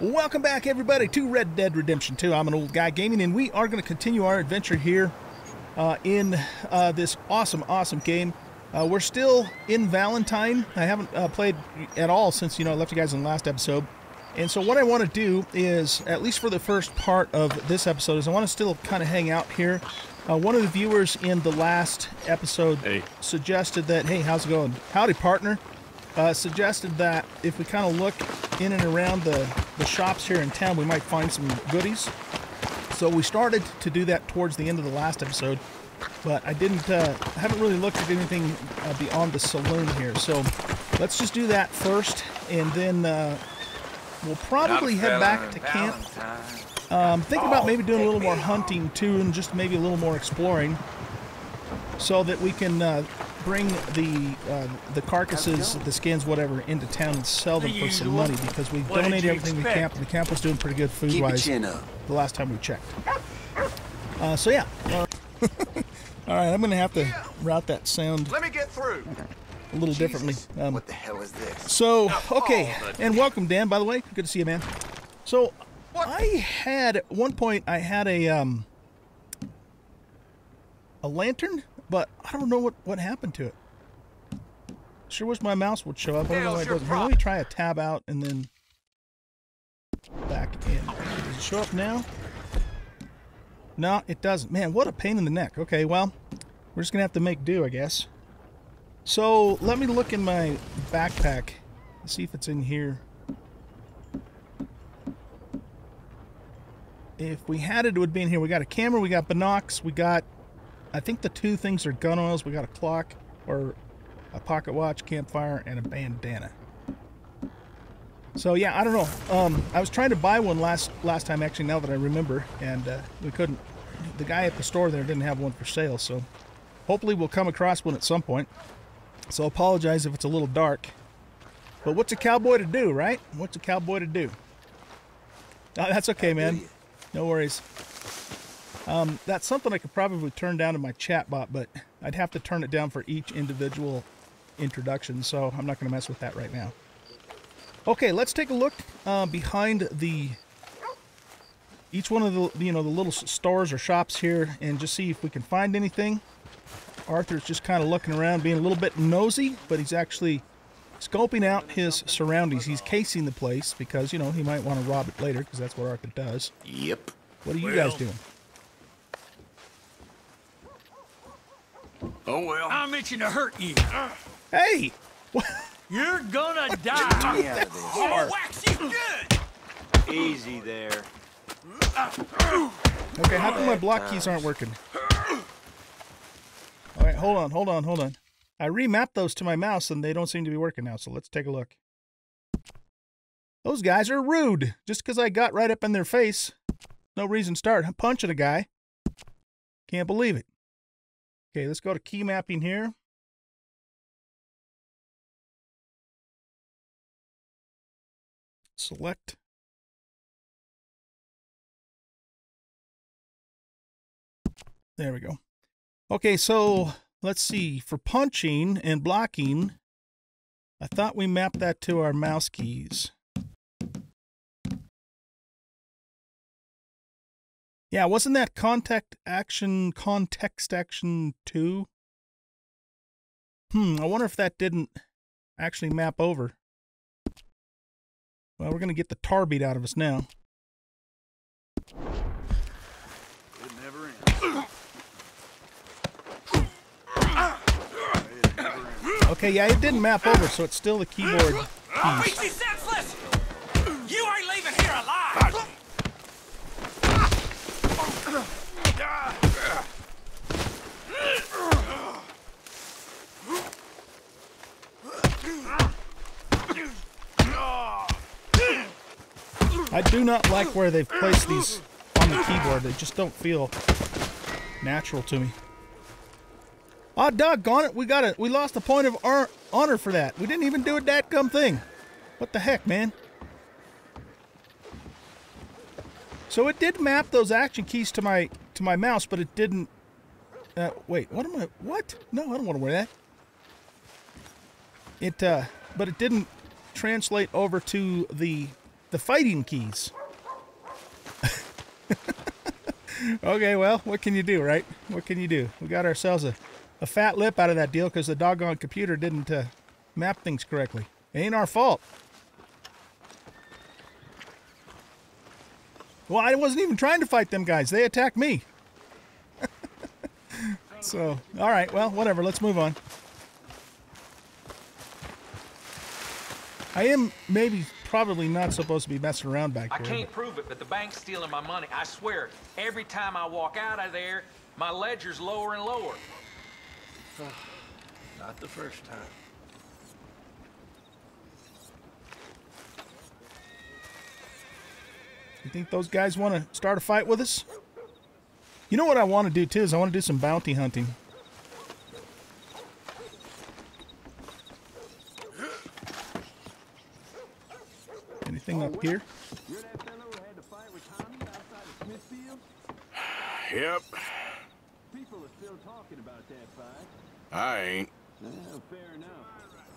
Welcome back, everybody, to Red Dead Redemption 2. I'm an old guy gaming, and we are going to continue our adventure here uh, in uh, this awesome, awesome game. Uh, we're still in Valentine. I haven't uh, played at all since you know I left you guys in the last episode. And so what I want to do is, at least for the first part of this episode, is I want to still kind of hang out here. Uh, one of the viewers in the last episode Hey. suggested that, hey, how's it going? Howdy, partner. Uh, suggested that if we kind of look in and around the, the shops here in town, we might find some goodies. So we started to do that towards the end of the last episode, but I didn't, uh, haven't really looked at anything uh, beyond the saloon here. So let's just do that first, and then uh, we'll probably head back to camp. Um, thinking about maybe doing a little more hunting too, and just maybe a little more exploring, so that we can uh, bring the uh, the carcasses, the skins, whatever, into town and sell them The for some money because we What donated everything to expect? camp. The camp was doing pretty good food wise the last time we checked. Uh, so yeah. Uh, all right, I'm gonna have to route that sound Let me get through. a little differently. Um, what the hell is this? so, okay, and welcome, Dan. By the way, good to see you, man. So, I had at one point I had a um a lantern, but I don't know what what happened to it. Sure wish my mouse would show up. I don't know why it doesn't. Let me try a tab out and then back in. Does it show up now? No, it doesn't. Man, what a pain in the neck. Okay, well, we're just gonna have to make do, I guess. So let me look in my backpack, see if it's in here. If we had it, it would be in here. We got a camera, we got binocs, we got, I think the two things are gun oils. We got a clock or a pocket watch, campfire, and a bandana. So yeah, I don't know. Um, I was trying to buy one last last time, actually. Now that I remember, and uh, we couldn't. The guy at the store there didn't have one for sale, so hopefully we'll come across one at some point. So apologize if it's a little dark. But what's a cowboy to do, right? What's a cowboy to do? No, that's okay, man. No worries. Um, that's something I could probably turn down to my chat bot, but I'd have to turn it down for each individual introduction, so I'm not going to mess with that right now. Okay, let's take a look uh, behind the each one of the you know the little stores or shops here, and just see if we can find anything. Arthur's just kind of looking around, being a little bit nosy, but he's actually scoping out his surroundings. He's casing the place because, you know, he might want to rob it later because that's what Arthur does. Yep. What are you guys doing? Oh well. I'm itching to hurt you. Hey! What? You're gonna die. Get me out of this. I'll wax you good. Easy there. Okay, how come my block keys aren't working? All right, hold on, hold on, hold on. I remapped those to my mouse and they don't seem to be working now, so let's take a look. Those guys are rude. Just because I got right up in their face, no reason to start punching a guy. Can't believe it. Okay, let's go to key mapping here. Select. There we go. Okay, so let's see. For punching and blocking, I thought we mapped that to our mouse keys. Yeah, wasn't that contact action, context action 2? Hmm, I wonder if that didn't actually map over. Well, we're going to get the tar beat out of us now. It never ends. Okay, yeah, it didn't map over, so it's still the keyboard I'll keys. beat you senseless. You ain't leaving here alive. I do not like where they've placed these on the keyboard. They just don't feel natural to me. Ah, doggone it! We got it. We lost a point of honor for that. We didn't even do a dadgum thing. What the heck, man? So it did map those action keys to my to my mouse, but it didn't. Uh, wait, what am I? What? No, I don't want to wear that. It, uh, but it didn't translate over to the the fighting keys. okay, well, what can you do, right? What can you do? We got ourselves a, a fat lip out of that deal because the doggone computer didn't uh, map things correctly. Ain't our fault. Well, I wasn't even trying to fight them guys. They attacked me. so, all right, well, whatever. Let's move on. I am maybe probably not supposed to be messing around back there. I can't prove it, but the bank's stealing my money. I swear. Every time I walk out of there, my ledger's lower and lower. Not the first time. You think those guys want to start a fight with us? You know what I want to do too is I want to do some bounty hunting. Anything up here? You're that fellow who had to fight with Tommy outside up here? Yep, People are still talking about that fight. I ain't. Well, fair enough.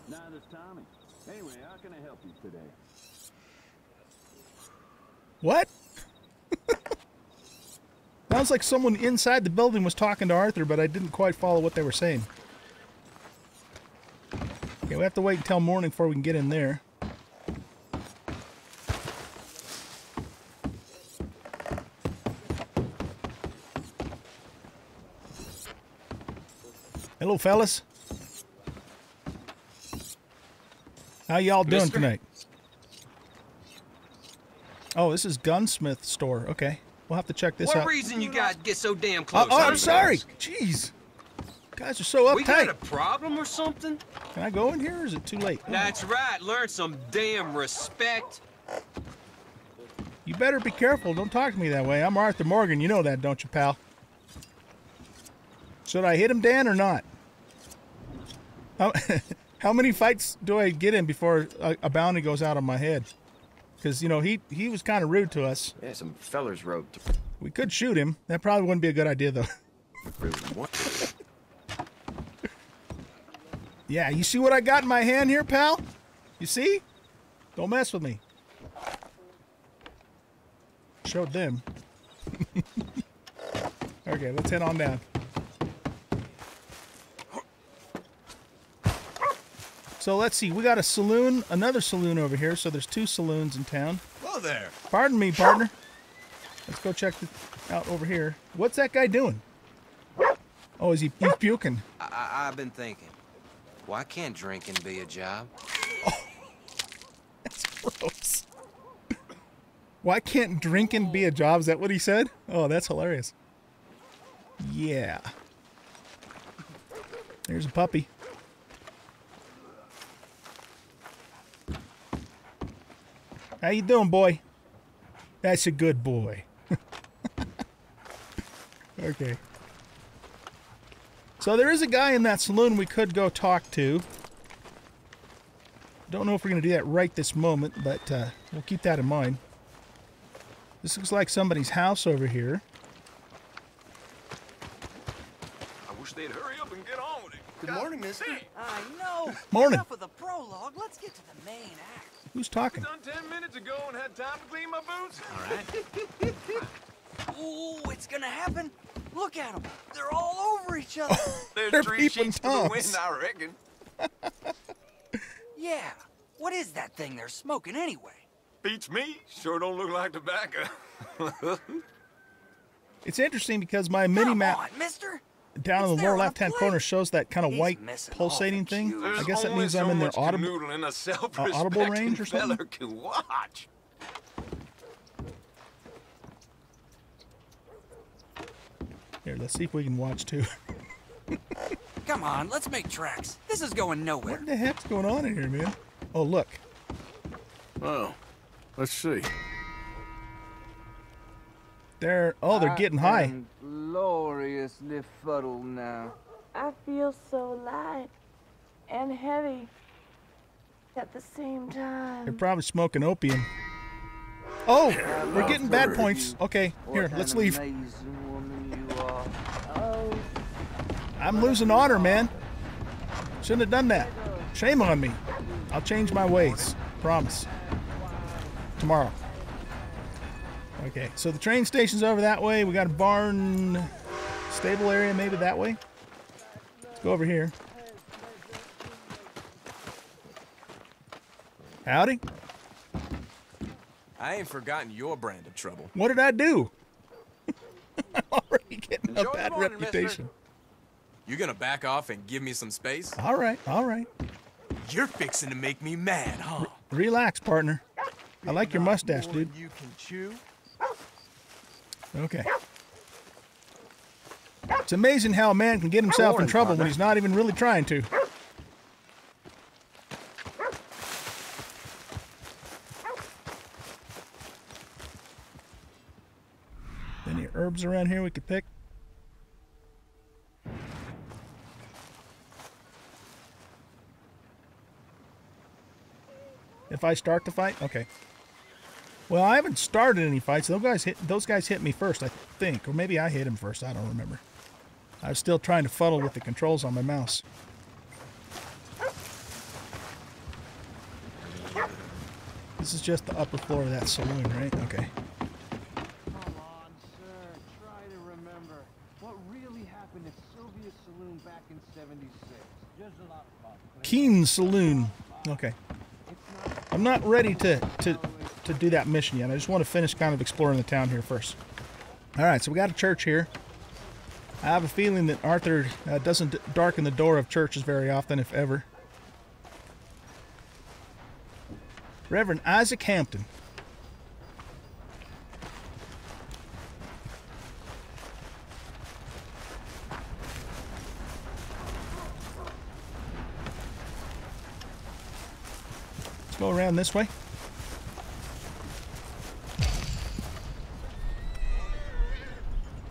Neither's Tommy. Anyway, how can I help you today? What? Sounds like someone inside the building was talking to Arthur, but I didn't quite follow what they were saying. Okay, we have to wait until morning before we can get in there. Hello, fellas. How y'all doing tonight? Oh, this is Gunsmith store. Okay, we'll have to check this What out. reason you guys get so damn Oh, close? oh. I'm sorry. Jeez, guys are so uptight. We got a problem or something? Can I go in here, or is it too late? That's right. Learn some damn respect. You better be careful. Don't talk to me that way. I'm Arthur Morgan. You know that, don't you, pal? Should I hit him, Dan, or not? How, how many fights do I get in before a, a bounty goes out on my head? Because you know he he was kind of rude to us. Yeah, some fellers wrote to We could shoot him. That probably wouldn't be a good idea, though. Yeah, you see what I got in my hand here, pal? You see? Don't mess with me. Showed them. okay, let's head on down. So let's see. We got a saloon, another saloon over here. So there's two saloons in town. Whoa there. Pardon me, partner. Let's go check out over here. What's that guy doing? Oh, is he he's puking? I, I, I've been thinking, why can't drinking be a job? Oh, That's gross. Why can't drinking be a job? Is that what he said? Oh, that's hilarious. Yeah. There's a puppy. How you doing, boy? That's a good boy. okay. So there is a guy in that saloon we could go talk to. Don't know if we're going to do that right this moment, but uh, we'll keep that in mind. This looks like somebody's house over here. I wish they'd hurry up and get on with it. Good morning, mister. I know. Morning. Enough of the prologue. Let's get to the main act. Who's talking? Done ten minutes ago and had time to clean my boots. All right. Ooh, it's gonna happen. Look at them. They're all over each other. There's They're three peeping sheets to the wind. I reckon. yeah. What is that thing they're smoking anyway? Beats me. Sure don't look like tobacco. It's interesting because my mini map. Come map on, mister. Down in the lower left hand corner shows that kind of He's white pulsating thing. There's I guess that means so I'm in their much audible. canoodling a uh, audible self-respecting range or something? can watch. Here, let's see if we can watch too. Come on, let's make tracks. This is going nowhere. What the heck's going on in here, man? Oh, look. Oh, let's see. They're oh, they're getting high. Gloriously fuddled now. I feel so light and heavy at the same time. They're probably smoking opium. Oh, we're getting bad points. Okay, here, let's leave. Woman you are. Oh, I'm losing honor, man. Shouldn't have done that. Shame on me. I'll change my ways. Promise. tomorrow. Okay, so the train station's over that way. We got a barn stable area maybe that way. Let's go over here. Howdy. I ain't forgotten your brand of trouble. What did I do? I'm already getting Enjoy a bad morning, reputation. You gonna back off and give me some space? All right, all right. You're fixing to make me mad, huh? Relax, partner. I like your mustache, dude. You can chew. Okay. It's amazing how a man can get himself in trouble when he's not even really trying to. Any herbs around here we could pick? If I start the fight? Okay. Well, I haven't started any fights. Those guys hit those guys hit me first, I think, or maybe I hit him first. I don't remember. I was still trying to fuddle with the controls on my mouse. This is just the upper floor of that saloon, right? Okay. Come on, sir. Try to remember what really happened at Sylvia's Saloon back in 76. Just a lot of fun. Keane Saloon. Okay. I'm not ready to, to, to do that mission yet. I just want to finish kind of exploring the town here first. All right, so we got a church here. I have a feeling that Arthur uh, doesn't darken the door of churches very often, if ever. Reverend Isaac Hampton. Let's go around this way.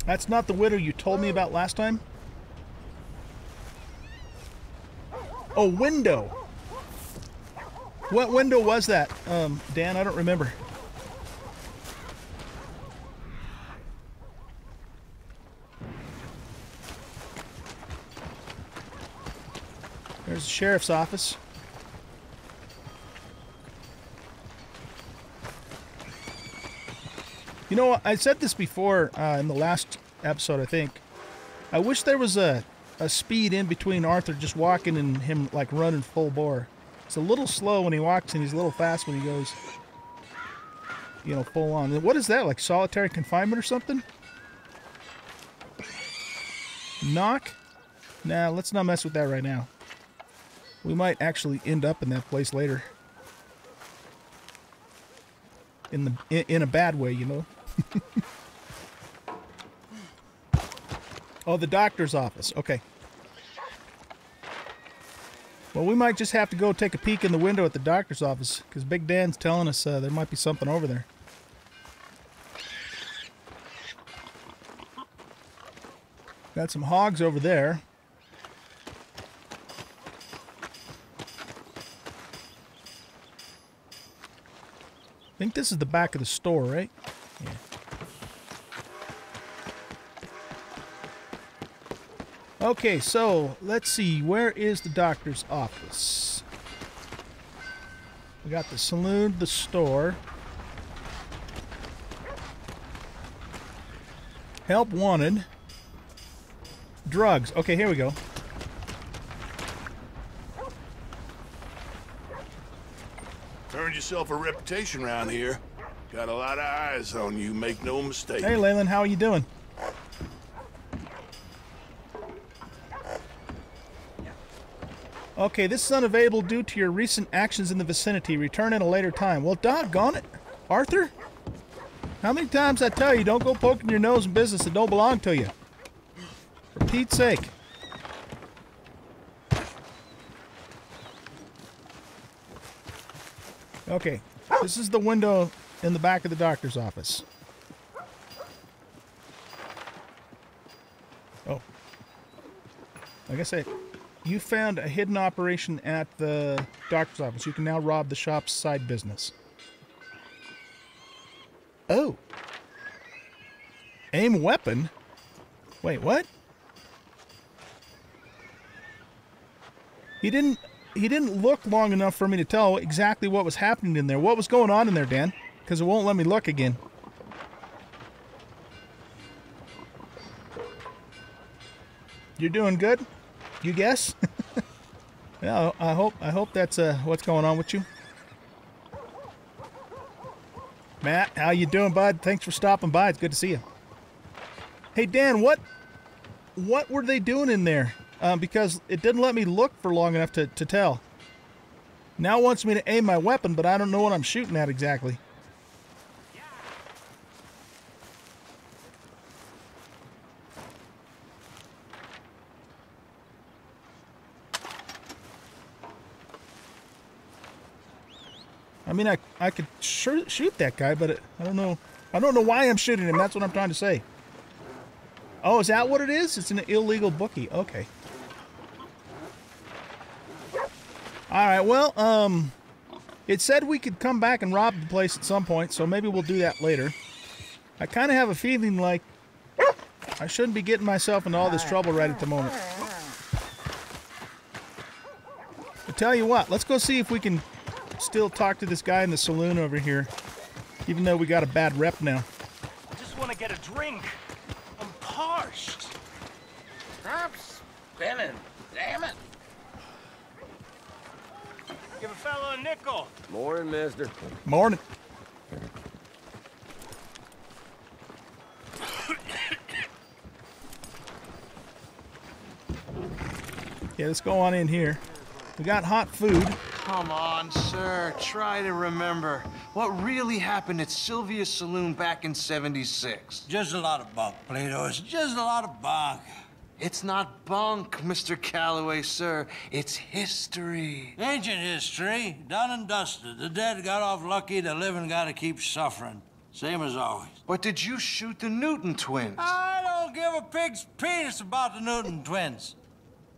That's not the widow you told me about last time? Oh, window. What window was that, um, Dan? I don't remember. There's the sheriff's office. You know, I said this before uh, in the last episode, I think. I wish there was a, a speed in between Arthur just walking and him like running full bore. It's a little slow when he walks and he's a little fast when he goes, you know, full on. What is that, like solitary confinement or something? Knock? Nah, let's not mess with that right now. We might actually end up in that place later. In the in, in a bad way, you know. oh, the doctor's office. Okay. Well, we might just have to go take a peek in the window at the doctor's office because Big Dan's telling us uh, there might be something over there. Got some hogs over there. I think this is the back of the store, right? Yeah. Okay, so let's see. Where is the doctor's office? We got the saloon, the store. Help wanted. Drugs. Okay, here we go. Turned yourself a reputation around here. Got a lot of eyes on you, make no mistake. Hey, Leyland, how are you doing? Okay, this is unavailable due to your recent actions in the vicinity. Return at a later time. Well, doggone it. Arthur? How many times I tell you, don't go poking your nose in business that don't belong to you? For Pete's sake. Okay, this is the window in the back of the doctor's office. Oh. Like I said, you found a hidden operation at the doctor's office. You can now rob the shop's side business. Oh. Aim weapon? Wait, what? He didn't he didn't look long enough for me to tell exactly what was happening in there. What was going on in there, Dan? Because it won't let me look again. You're doing good? You guess? yeah, I hope I hope that's uh, what's going on with you. Matt, how you doing, bud? Thanks for stopping by. It's good to see you. Hey, Dan, what what were they doing in there? Um, because it didn't let me look for long enough to, to tell. Now wants me to aim my weapon, but I don't know what I'm shooting at exactly. Mean, I I could sure shoot that guy, but it, I don't know. I don't know why I'm shooting him. That's what I'm trying to say. Oh, is that what it is? It's an illegal bookie. Okay. All right. Well, um, it said we could come back and rob the place at some point, so maybe we'll do that later. I kind of have a feeling like I shouldn't be getting myself into all this trouble right at the moment. But tell you what, let's go see if we can still talk to this guy in the saloon over here, even though we got a bad rep now. I just want to get a drink. I'm parched. Stop spinning, damn it. Give a fellow a nickel. Morning, mister. Morning. Yeah, let's go on in here. We got hot food. Come on, sir. Try to remember. What really happened at Sylvia's Saloon back in 76? Just a lot of bunk, Plato. It's just a lot of bunk. It's not bunk, Mr. Calloway, sir. It's history. Ancient history, done and dusted. The dead got off lucky, the living gotta keep suffering. Same as always. But did you shoot the Newton twins? I don't give a pig's penis about the Newton twins.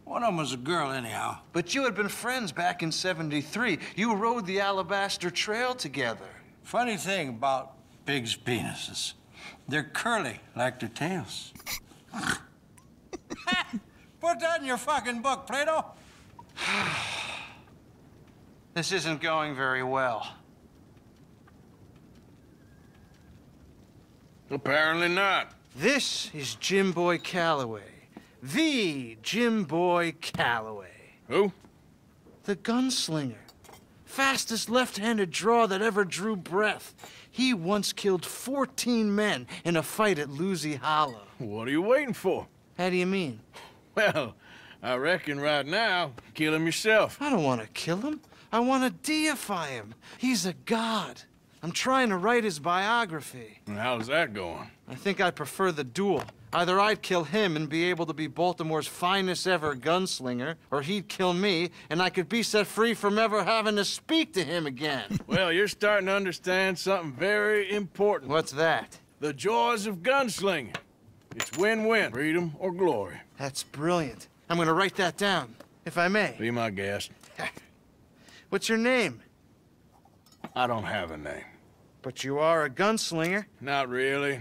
One of them was a girl, anyhow. But you had been friends back in 73. You rode the Alabaster Trail together. Funny thing about pigs' penises. They're curly, like their tails. Put that in your fucking book, Plato. this isn't going very well. Apparently not. This is Jim Boy Calloway. The Jim Boy Calloway. Who? The gunslinger. Fastest left-handed draw that ever drew breath. He once killed 14 men in a fight at Lucy Hollow. What are you waiting for? How do you mean? Well, I reckon right now, kill him yourself. I don't want to kill him. I want to deify him. He's a god. I'm trying to write his biography. How's that going? I think I prefer the duel. Either I'd kill him and be able to be Baltimore's finest ever gunslinger, or he'd kill me and I could be set free from ever having to speak to him again. well, you're starting to understand something very important. What's that? The joys of gunslinging. It's win-win, freedom or glory. That's brilliant. I'm gonna write that down, if I may. Be my guest. What's your name? I don't have a name. But you are a gunslinger. Not really.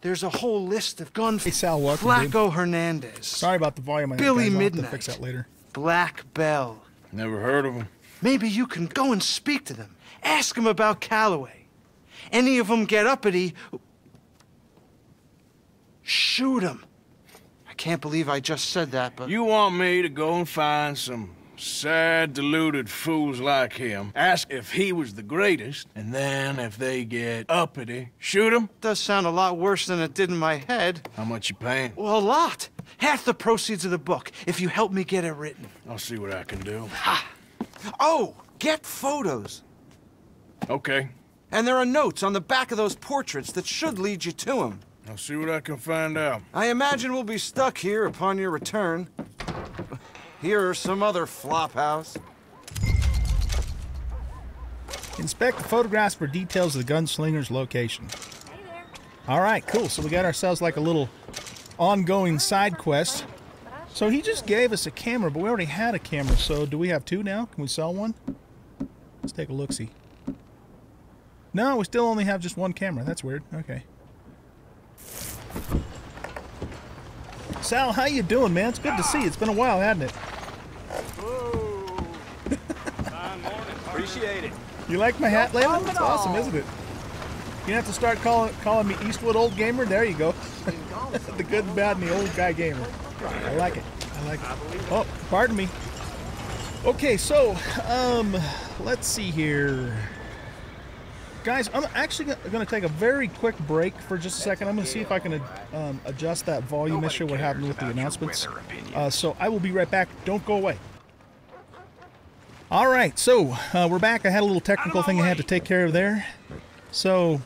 there's a whole list of gun. Hey, Sal, welcome, Flaco dude. Hernandez. Sorry about the volume. Billy guys. I'll have Midnight. to fix that later. Black Belle. Never heard of him. Maybe you can go and speak to them. Ask them about Calloway. Any of them get uppity, shoot them. I can't believe I just said that, but... You want me to go and find some sad, deluded fools like him, ask if he was the greatest, and then if they get uppity, shoot him? Does sound a lot worse than it did in my head. How much you paying? Well, a lot. Half the proceeds of the book, if you help me get it written. I'll see what I can do. Ha! Oh, get photos. Okay. And there are notes on the back of those portraits that should lead you to him. I'll see what I can find out. I imagine we'll be stuck here upon your return. Here are some other flophouse. Inspect the photographs for details of the gunslinger's location. All right, cool. So we got ourselves like a little ongoing side quest. So he just gave us a camera, but we already had a camera. So do we have two now? Can we sell one? Let's take a look see. No, we still only have just one camera. That's weird. Okay. Sal, how you doing, man? It's good to see you. It's been a while, hasn't it? Appreciate it. You like my hat, Layla? It's awesome, isn't it? You have to start calling calling me Eastwood Old Gamer. There you go. the good, and bad, and the old guy gamer. I like it. I like it. Oh, pardon me. Okay, so um, let's see here, guys. I'm actually going to take a very quick break for just a second. I'm going to see if I can um, adjust that volume issue. What happened with the announcements? Uh, so I will be right back. Don't go away. All right, so uh, we're back. I had a little technical thing I had to take care of there. So,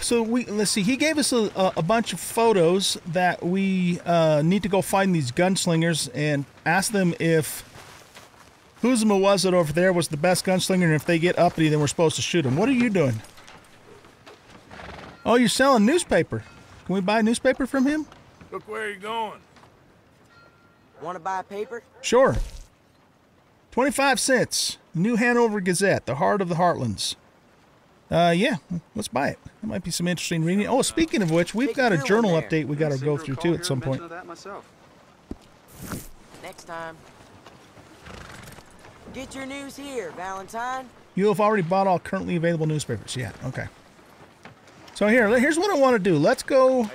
so we let's see. He gave us a, a, a bunch of photos that we uh, need to go find these gunslingers and ask them if Huzma was it over there was the best gunslinger, and if they get uppity, then we're supposed to shoot them. What are you doing? Oh, you're selling newspaper. Can we buy newspaper from him? Look where you're going. Want to buy a paper? Sure. 25 cents. New Hanover Gazette, the heart of the Heartlands. Uh, yeah, let's buy it. That might be some interesting reading. Oh, speaking of which, we've got a journal update we got to go through too at some point. Next time. Get your news here, Valentine. You have already bought all currently available newspapers. Yeah, okay. So here, here's what I want to do. Let's go.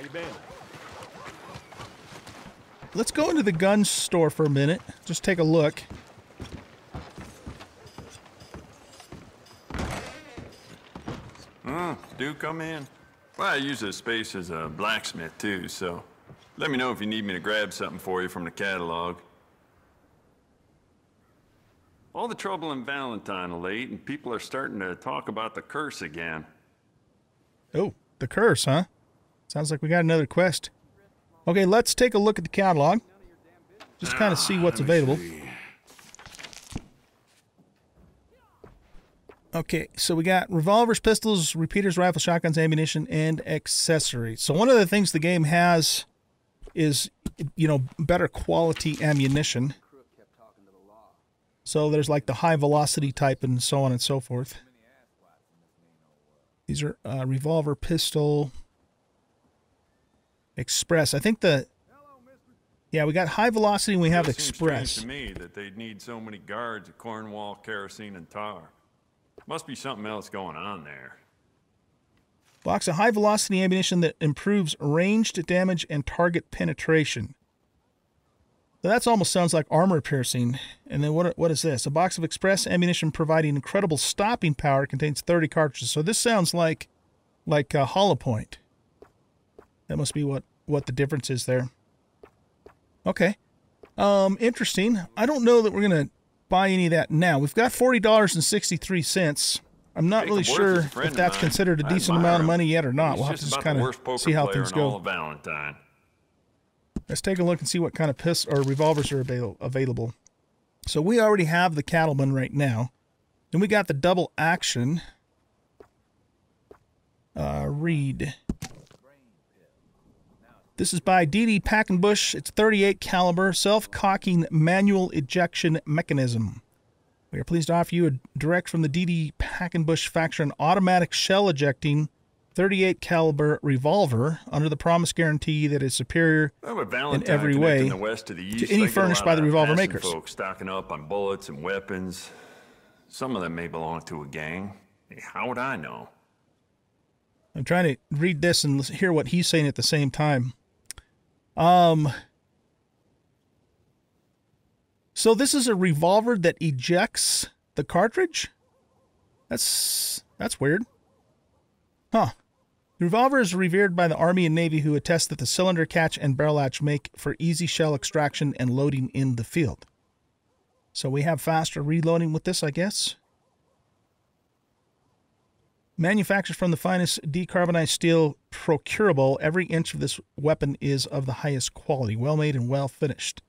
Let's go into the gun store for a minute. Just take a look. Oh, do come in. Well, I use this space as a blacksmith too, so let me know if you need me to grab something for you from the catalog. All the trouble in Valentine late, and people are starting to talk about the curse again. Oh, the curse, huh? Sounds like we got another quest. Okay, let's take a look at the catalog. Just kind of see ah, what's available. Okay, so we got revolvers, pistols, repeaters, rifles, shotguns, ammunition, and accessories. So one of the things the game has is, you know, better quality ammunition. So there's like the high velocity type and so on and so forth. These are uh, revolver, pistol, express. I think the yeah we got high velocity and we have express. to me that they'd need so many guards at Cornwall, kerosene, and tar. Must be something else going on there. Box of high velocity ammunition that improves ranged damage and target penetration. So that's almost sounds like armor piercing. And then what what is this? A box of express ammunition providing incredible stopping power contains 30 cartridges. So this sounds like like a hollow point. That must be what what the difference is there. Okay. Um interesting. I don't know that we're going to buy any of that now. We've got $40.63. I'm not really sure is a friend if that's considered a decent amount of money yet or not. He's We'll have to just kind of see how things go. of Valentine. Let's take a look and see what kind of pistols or revolvers are avail- available. So we already have the Cattleman right now. Then we got the double action. Uh, read. This is by DD Packenbush. It's 38 caliber self-cocking manual ejection mechanism. We are pleased to offer you a direct from the DD Packenbush factory an automatic shell ejecting 38 caliber revolver under the promise guarantee that it's superior in every way the west to, the east, any they get a furnished by the revolver makers. Folks stocking up on bullets and weapons. Some of them may belong to a gang. How would I know? I'm trying to read this and hear what he's saying at the same time. Um. So this is a revolver that ejects the cartridge. That's that's weird. Huh. The revolver is revered by the Army and Navy, who attest that the cylinder catch and barrel latch make for easy shell extraction and loading in the field. So we have faster reloading with this, I guess. Manufactured from the finest decarbonized steel procurable, every inch of this weapon is of the highest quality, well made and well finished.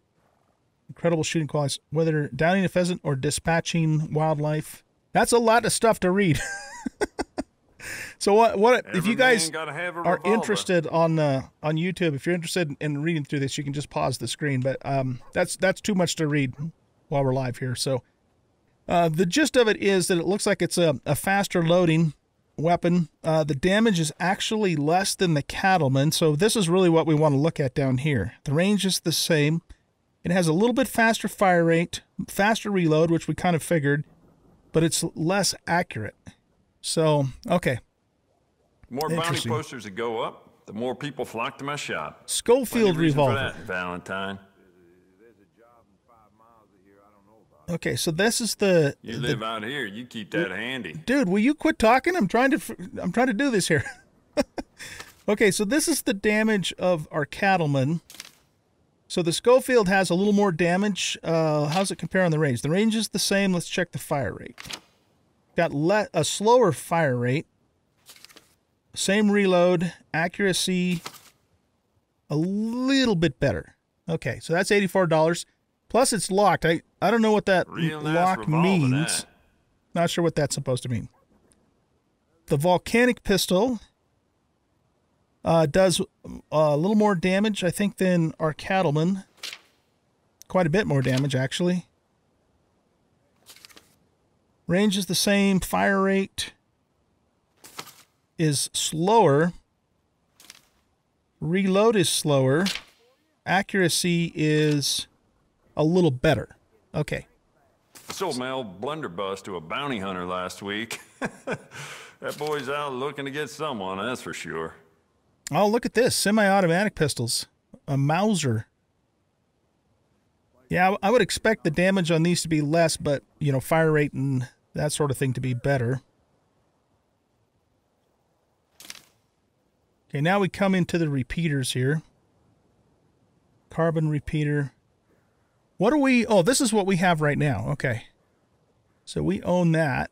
Incredible shooting qualities, whether downing a pheasant or dispatching wildlife. That's a lot of stuff to read. So what? What if you guys man gotta have a are interested on uh, on YouTube? If you're interested in reading through this, you can just pause the screen. But um, that's that's too much to read while we're live here. So uh, the gist of it is that it looks like it's a, a faster loading weapon. Uh, the damage is actually less than the Cattleman. So this is really what we want to look at down here. The range is the same. It has a little bit faster fire rate, faster reload, which we kind of figured, but it's less accurate. So, okay. The more bounty posters that go up, the more people flock to my shop. Schofield revolver. that, Valentine. Okay, so this is the, You the- live out here, you keep that handy. dude. Will you quit talking? I'm trying to I'm trying to do this here. okay, so this is the damage of our cattleman. So the Schofield has a little more damage. Uh, how's it compare on the range? The range is the same. Let's check the fire rate. Got le- a slower fire rate. Same reload, accuracy, a little bit better. Okay, so that's eighty-four dollars. Plus, it's locked. I I don't know what that Real lock means. that. Not sure what that's supposed to mean. The volcanic pistol uh, does uh, a little more damage, I think, than our cattleman. Quite a bit more damage, actually. Range is the same. Fire rate is slower. Reload is slower. Accuracy is a little better. Okay. Sold my old blunderbuss to a bounty hunter last week. that boy's out looking to get someone, that's for sure. Oh, look at this semi-automatic pistols, a Mauser. Yeah, I would expect the damage on these to be less, but you know, fire rate and that sort of thing to be better. Okay, now we come into the repeaters here. Carbine repeater. What do we? Oh, this is what we have right now. Okay, so we own that.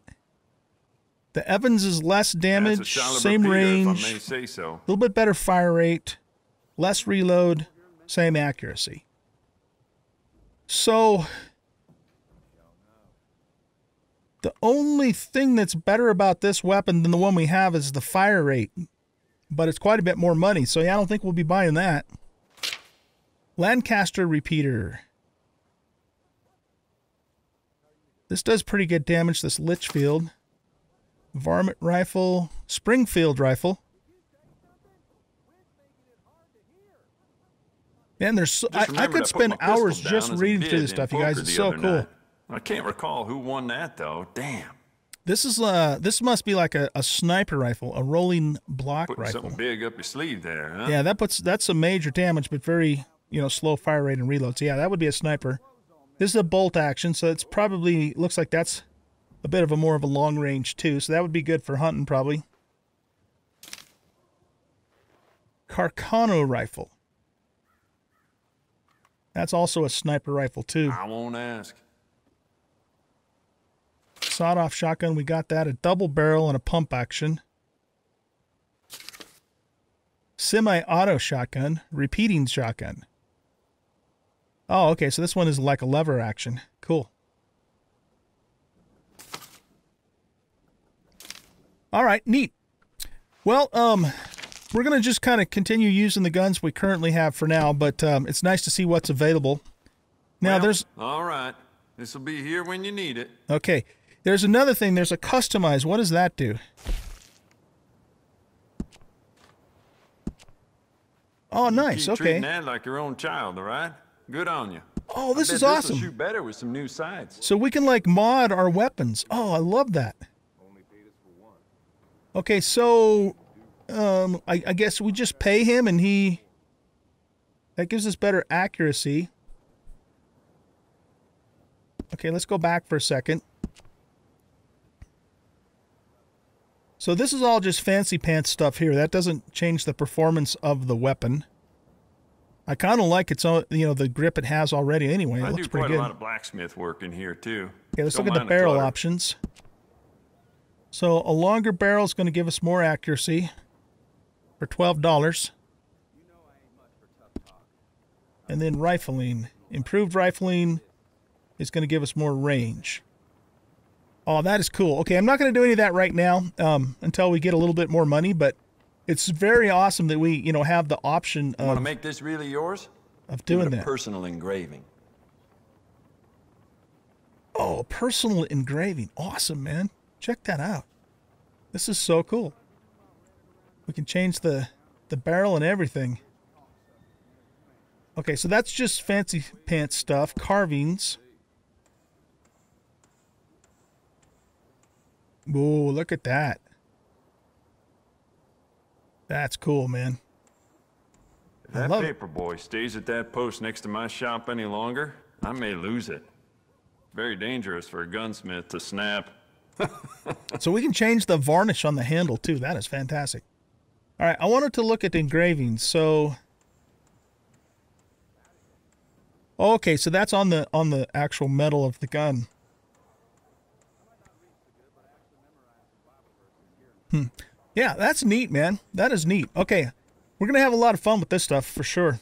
The Evans is less damage, same repeater, range. if I may say so. A little bit better fire rate, less reload, same accuracy. So, the only thing that's better about this weapon than the one we have is the fire rate, but it's quite a bit more money. So, yeah, I don't think we'll be buying that. Lancaster repeater. This does pretty good damage, this Litchfield. Varmint rifle, Springfield rifle. Man, there's so, I, I could spend hours just reading through this stuff, you guys. It's so cool. night. I can't recall who won that though. Damn. This is uh this must be like a, a sniper rifle, a rolling block Putting rifle. something big up your sleeve there, huh? Yeah, that puts that's some major damage, but very you know slow fire rate and reload. So yeah, that would be a sniper. This is a bolt action, so it's probably looks like that's a bit of a more of a long range too. So that would be good for hunting probably. Carcano rifle. That's also a sniper rifle too. I won't ask. Sawed off shotgun, we got that. A double barrel and a pump action. Semi auto shotgun, repeating shotgun. Oh, okay, so this one is like a lever action. Cool. All right, neat. Well, um, we're gonna just kind of continue using the guns we currently have for now, but um, it's nice to see what's available. Now, Well, there's All right. This will be here when you need it. Okay. There's another thing. There's a customize. What does that do? Oh, nice. Keep Okay. treating that like your own child, all right? Good on you. Oh, this I bet is awesome. This'll shoot better with some new sights. So we can like mod our weapons. Oh, I love that. Okay, so um, I, I guess we just pay him and he that gives us better accuracy. Okay, let's go back for a second. So this is all just fancy pants stuff here. That doesn't change the performance of the weapon. I kind of like its own, you know, the grip it has already. Anyway, it I looks do pretty quite good. a lot of blacksmith work in here too. Okay, let's Don't look at the barrel clutter. options. So a longer barrel is going to give us more accuracy for twelve dollars. And then rifling, improved rifling is going to give us more range. Oh, that is cool. Okay, I'm not going to do any of that right now um, until we get a little bit more money, but it's very awesome that we, you know, have the option of... Want to make this really yours? of doing that. personal engraving. Oh, personal engraving. Awesome, man. Check that out. This is so cool. We can change the the barrel and everything. Okay, so that's just fancy pants stuff, carvings. Whoa, look at that. That's cool, man. If that love it. paper boy stays at that post next to my shop any longer, I may lose it. Very dangerous for a gunsmith to snap. So we can change the varnish on the handle too. That is fantastic. All right, I wanted to look at the engravings. So Okay, so that's on the on the actual metal of the gun. Hmm. Yeah, that's neat, man. That is neat. Okay. We're going to have a lot of fun with this stuff for sure.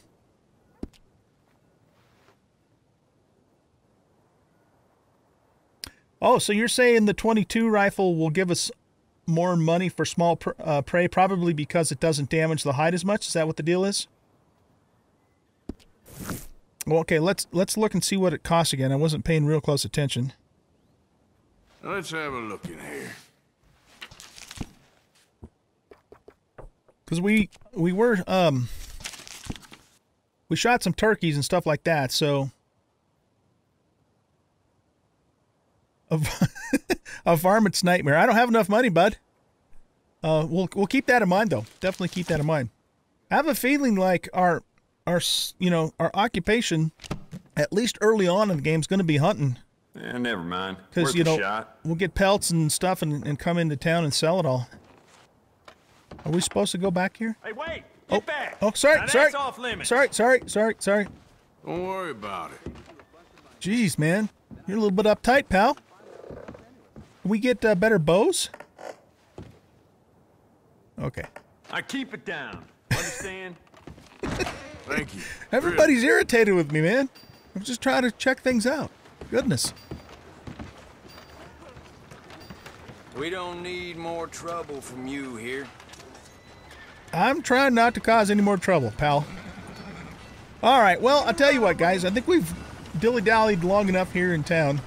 Oh, so you're saying the 22 rifle will give us more money for small pr- uh, prey, probably because it doesn't damage the hide as much? Is that what the deal is? Well, okay, let's let's look and see what it costs again. I wasn't paying real close attention. Let's have a look in here. because we we were um we shot some turkeys and stuff like that so a, a varmint's nightmare i don't have enough money bud uh we'll we'll keep that in mind though definitely keep that in mind i have a feeling like our our you know our occupation at least early on in the game is going to be hunting Yeah, never mind. because you know shot. we'll get pelts and stuff and, and come into town and sell it all are we supposed to go back here Hey, wait! oh, back! oh sorry Now sorry that's off limits. sorry sorry sorry sorry Don't worry about it. Jeez, man. You're a little bit uptight, pal. Can we get uh, better bows? Okay. I keep it down. Understand? Thank you. Everybody's irritated with me, man. I'm just trying to check things out. Goodness. We don't need more trouble from you here. I'm trying not to cause any more trouble, pal. All right. Well, I'll tell you what, guys. I think we've dilly dallied long enough here in town.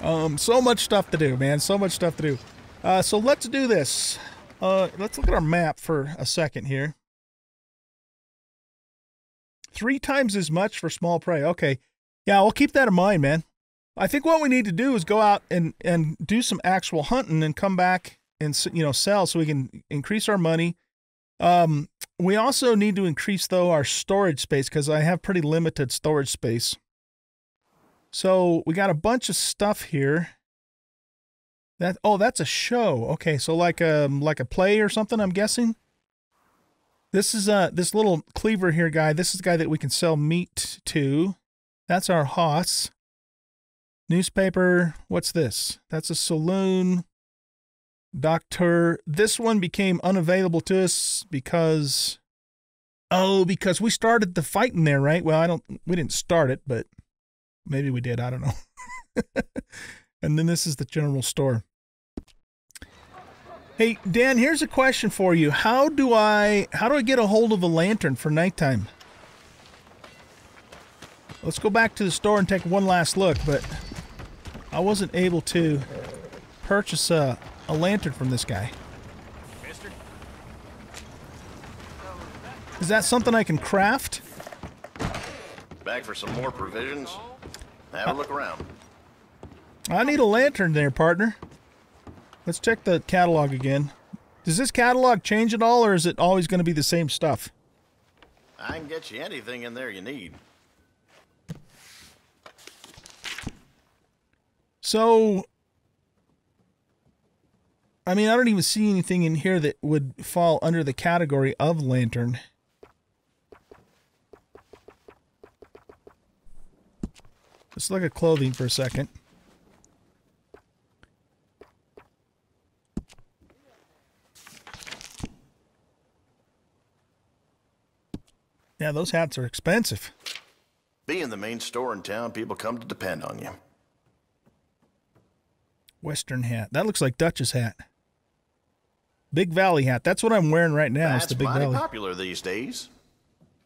Um, so much stuff to do, man. So much stuff to do. Uh, so let's do this. Uh, let's look at our map for a second here. Three times as much for small prey. Okay. Yeah, we'll keep that in mind, man. I think what we need to do is go out and, and do some actual hunting and come back and you know sell so we can increase our money. Um, we also need to increase though our storage space because I have pretty limited storage space. So we got a bunch of stuff here. That oh, that's a show. Okay, so like a like a play or something. I'm guessing. This is uh this little cleaver here guy. This is the guy that we can sell meat to. That's our hoss. Newspaper. What's this? That's a saloon. Doctor. This one became unavailable to us because. Oh, because we started the fight in there, right? Well, I don't. We didn't start it, but maybe we did. I don't know. and then this is the general store. Hey, Dan, here's a question for you. How do I how do I get a hold of a lantern for nighttime? Let's go back to the store and take one last look, but I wasn't able to purchase a, a lantern from this guy. Is that something I can craft? Back for some more provisions? Have a look around. I need a lantern there, partner. Let's check the catalog again. Does this catalog change at all, or is it always going to be the same stuff? I can get you anything in there you need. So, I mean, I don't even see anything in here that would fall under the category of lantern. Let's look at clothing for a second. Yeah, those hats are expensive. Being the main store in town, people come to depend on you. Western hat. That looks like Dutch's hat. Big Valley hat. That's what I'm wearing right now. That's the Big mighty Valley. popular these days.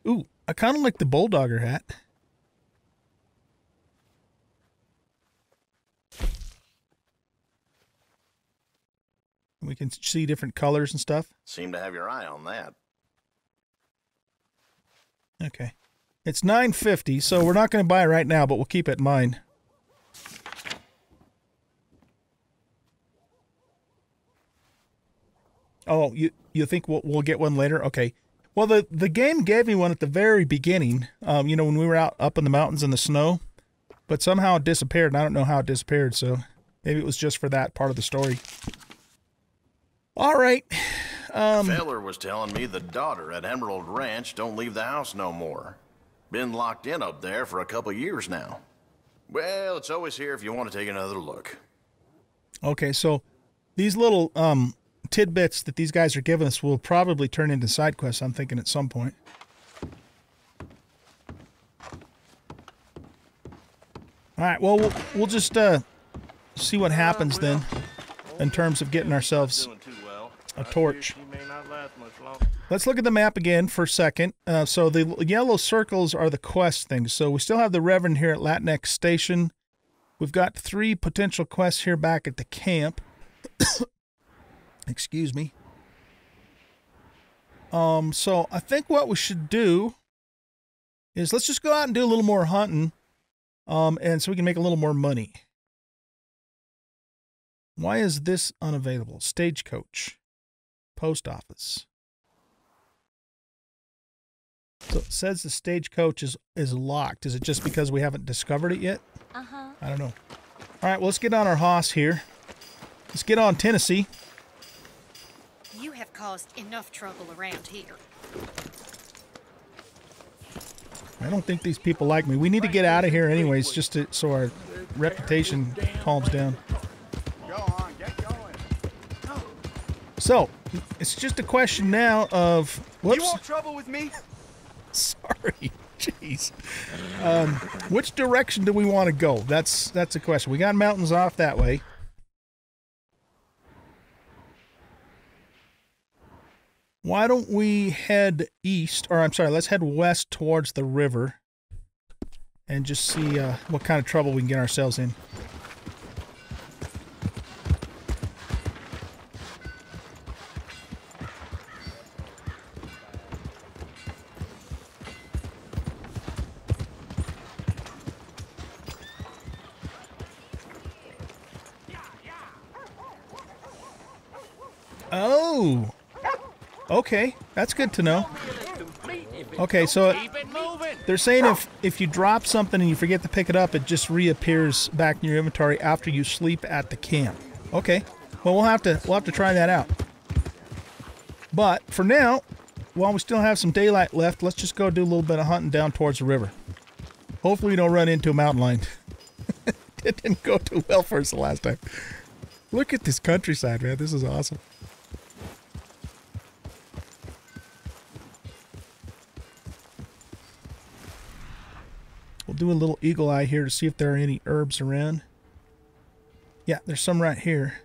Ooh, I kind of like the Bulldogger hat. We can see different colors and stuff. Seem to have your eye on that. Okay. It's 950, so we're not going to buy it right now, but we'll keep it in mind. Oh, you you think we'll, we'll get one later? Okay. Well, the the game gave me one at the very beginning. Um, you know, when we were out up in the mountains in the snow, but somehow it disappeared, and I don't know how it disappeared. So maybe it was just for that part of the story. All right. Um, Feller was telling me the daughter at Emerald Ranch don't leave the house no more. Been locked in up there for a couple years now. Well, it's always here if you want to take another look. Okay, so these little um, tidbits that these guys are giving us will probably turn into side quests. I'm thinking at some point. All right. Well, we'll, we'll just uh, see what happens then, in terms of getting ourselves a torch. Let's look at the map again for a second. Uh, so the yellow circles are the quest things. So we still have the Reverend here at Flatneck Station. We've got three potential quests here back at the camp. Excuse me. Um, so I think what we should do is let's just go out and do a little more hunting. Um, and so we can make a little more money. Why is this unavailable? Stagecoach. Post office. So it says the stagecoach is, is locked. Is it just because we haven't discovered it yet? Uh-huh. I don't know. All right, well, let's get on our hoss here. Let's get on Tennessee. You have caused enough trouble around here. I don't think these people like me. We need to get out of here anyways, just to, so our reputation calms down. So, it's just a question now of whoops. You want trouble with me? Sorry, jeez. Um, which direction do we want to go? That's that's a question. We got mountains off that way. Why don't we head east, or I'm sorry, let's head west towards the river, and just see uh, what kind of trouble we can get ourselves in. That's good to know. Okay, so they're saying if if you drop something and you forget to pick it up, it just reappears back in your inventory after you sleep at the camp. Okay. Well, we'll have to we'll have to try that out. But for now, while we still have some daylight left, let's just go do a little bit of hunting down towards the river. Hopefully, we don't run into a mountain lion. it didn't go too well for us the last time. Look at this countryside, man. This is awesome. We'll do a little eagle eye here to see if there are any herbs around. Yeah, there's some right here.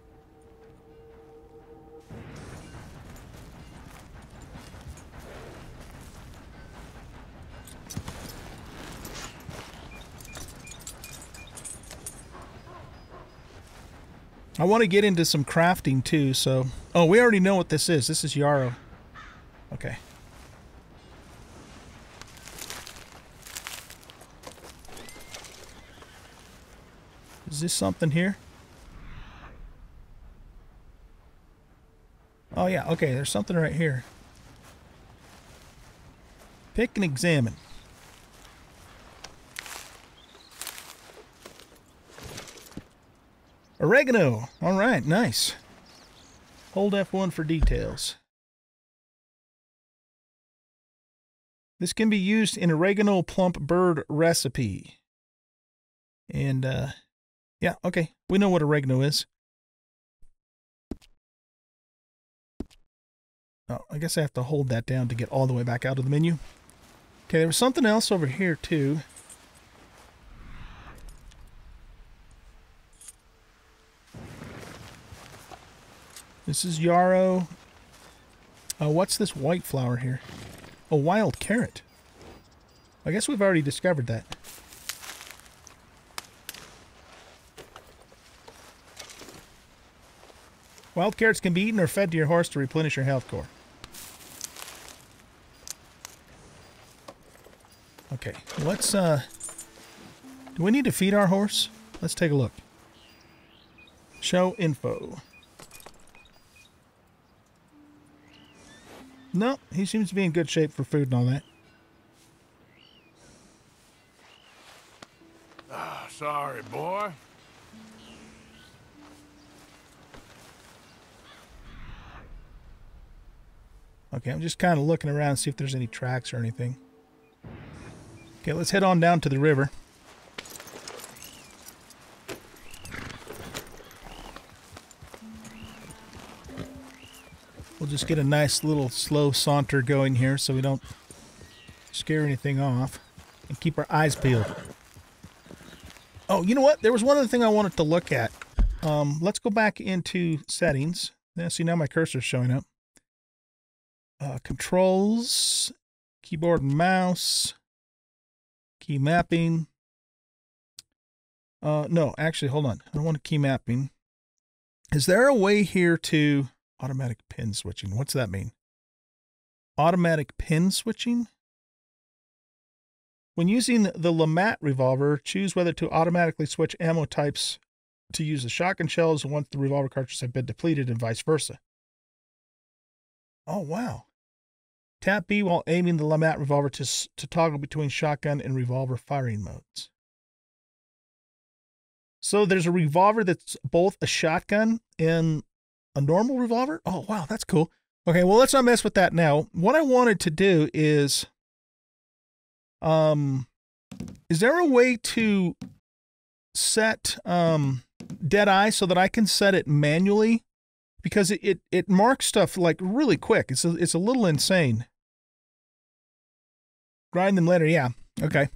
I want to get into some crafting too, so... Oh, we already know what this is. This is yarrow. Okay. Is this something here? Oh yeah, okay, there's something right here. Pick and examine. Oregano. All right, nice. Hold F1 for details. This can be used in oregano plump bird recipe. And, uh, yeah, okay. We know what oregano is. Oh, I guess I have to hold that down to get all the way back out of the menu. Okay, there was something else over here, too. This is yarrow. Uh, what's this white flower here? A wild carrot. I guess we've already discovered that. Wild carrots can be eaten or fed to your horse to replenish your health core. Okay, let's, uh... Do we need to feed our horse? Let's take a look. Show info. No, he seems to be in good shape for food and all that. Okay, I'm just kind of looking around see if there's any tracks or anything. Okay, let's head on down to the river. We'll just get a nice little slow saunter going here so we don't scare anything off and keep our eyes peeled. Oh, you know what? There was one other thing I wanted to look at. Um, let's go back into settings. Yeah, see, now my cursor's showing up. Uh, controls, keyboard and mouse, key mapping. Uh, no, actually, hold on. I don't want key mapping. Is there a way here to automatic pin switching? What's that mean? Automatic pin switching? When using the LeMat revolver, choose whether to automatically switch ammo types to use the shotgun shells once the revolver cartridges have been depleted and vice versa. Oh, wow. Tap B while aiming the LeMat revolver to, to toggle between shotgun and revolver firing modes. So there's a revolver that's both a shotgun and a normal revolver? Oh, wow, that's cool. Okay, well, let's not mess with that now. What I wanted to do is um is there a way to set um dead eye so that I can set it manually because it, it, it marks stuff like really quick. It's a, it's a little insane. Grind them later. Yeah. Okay.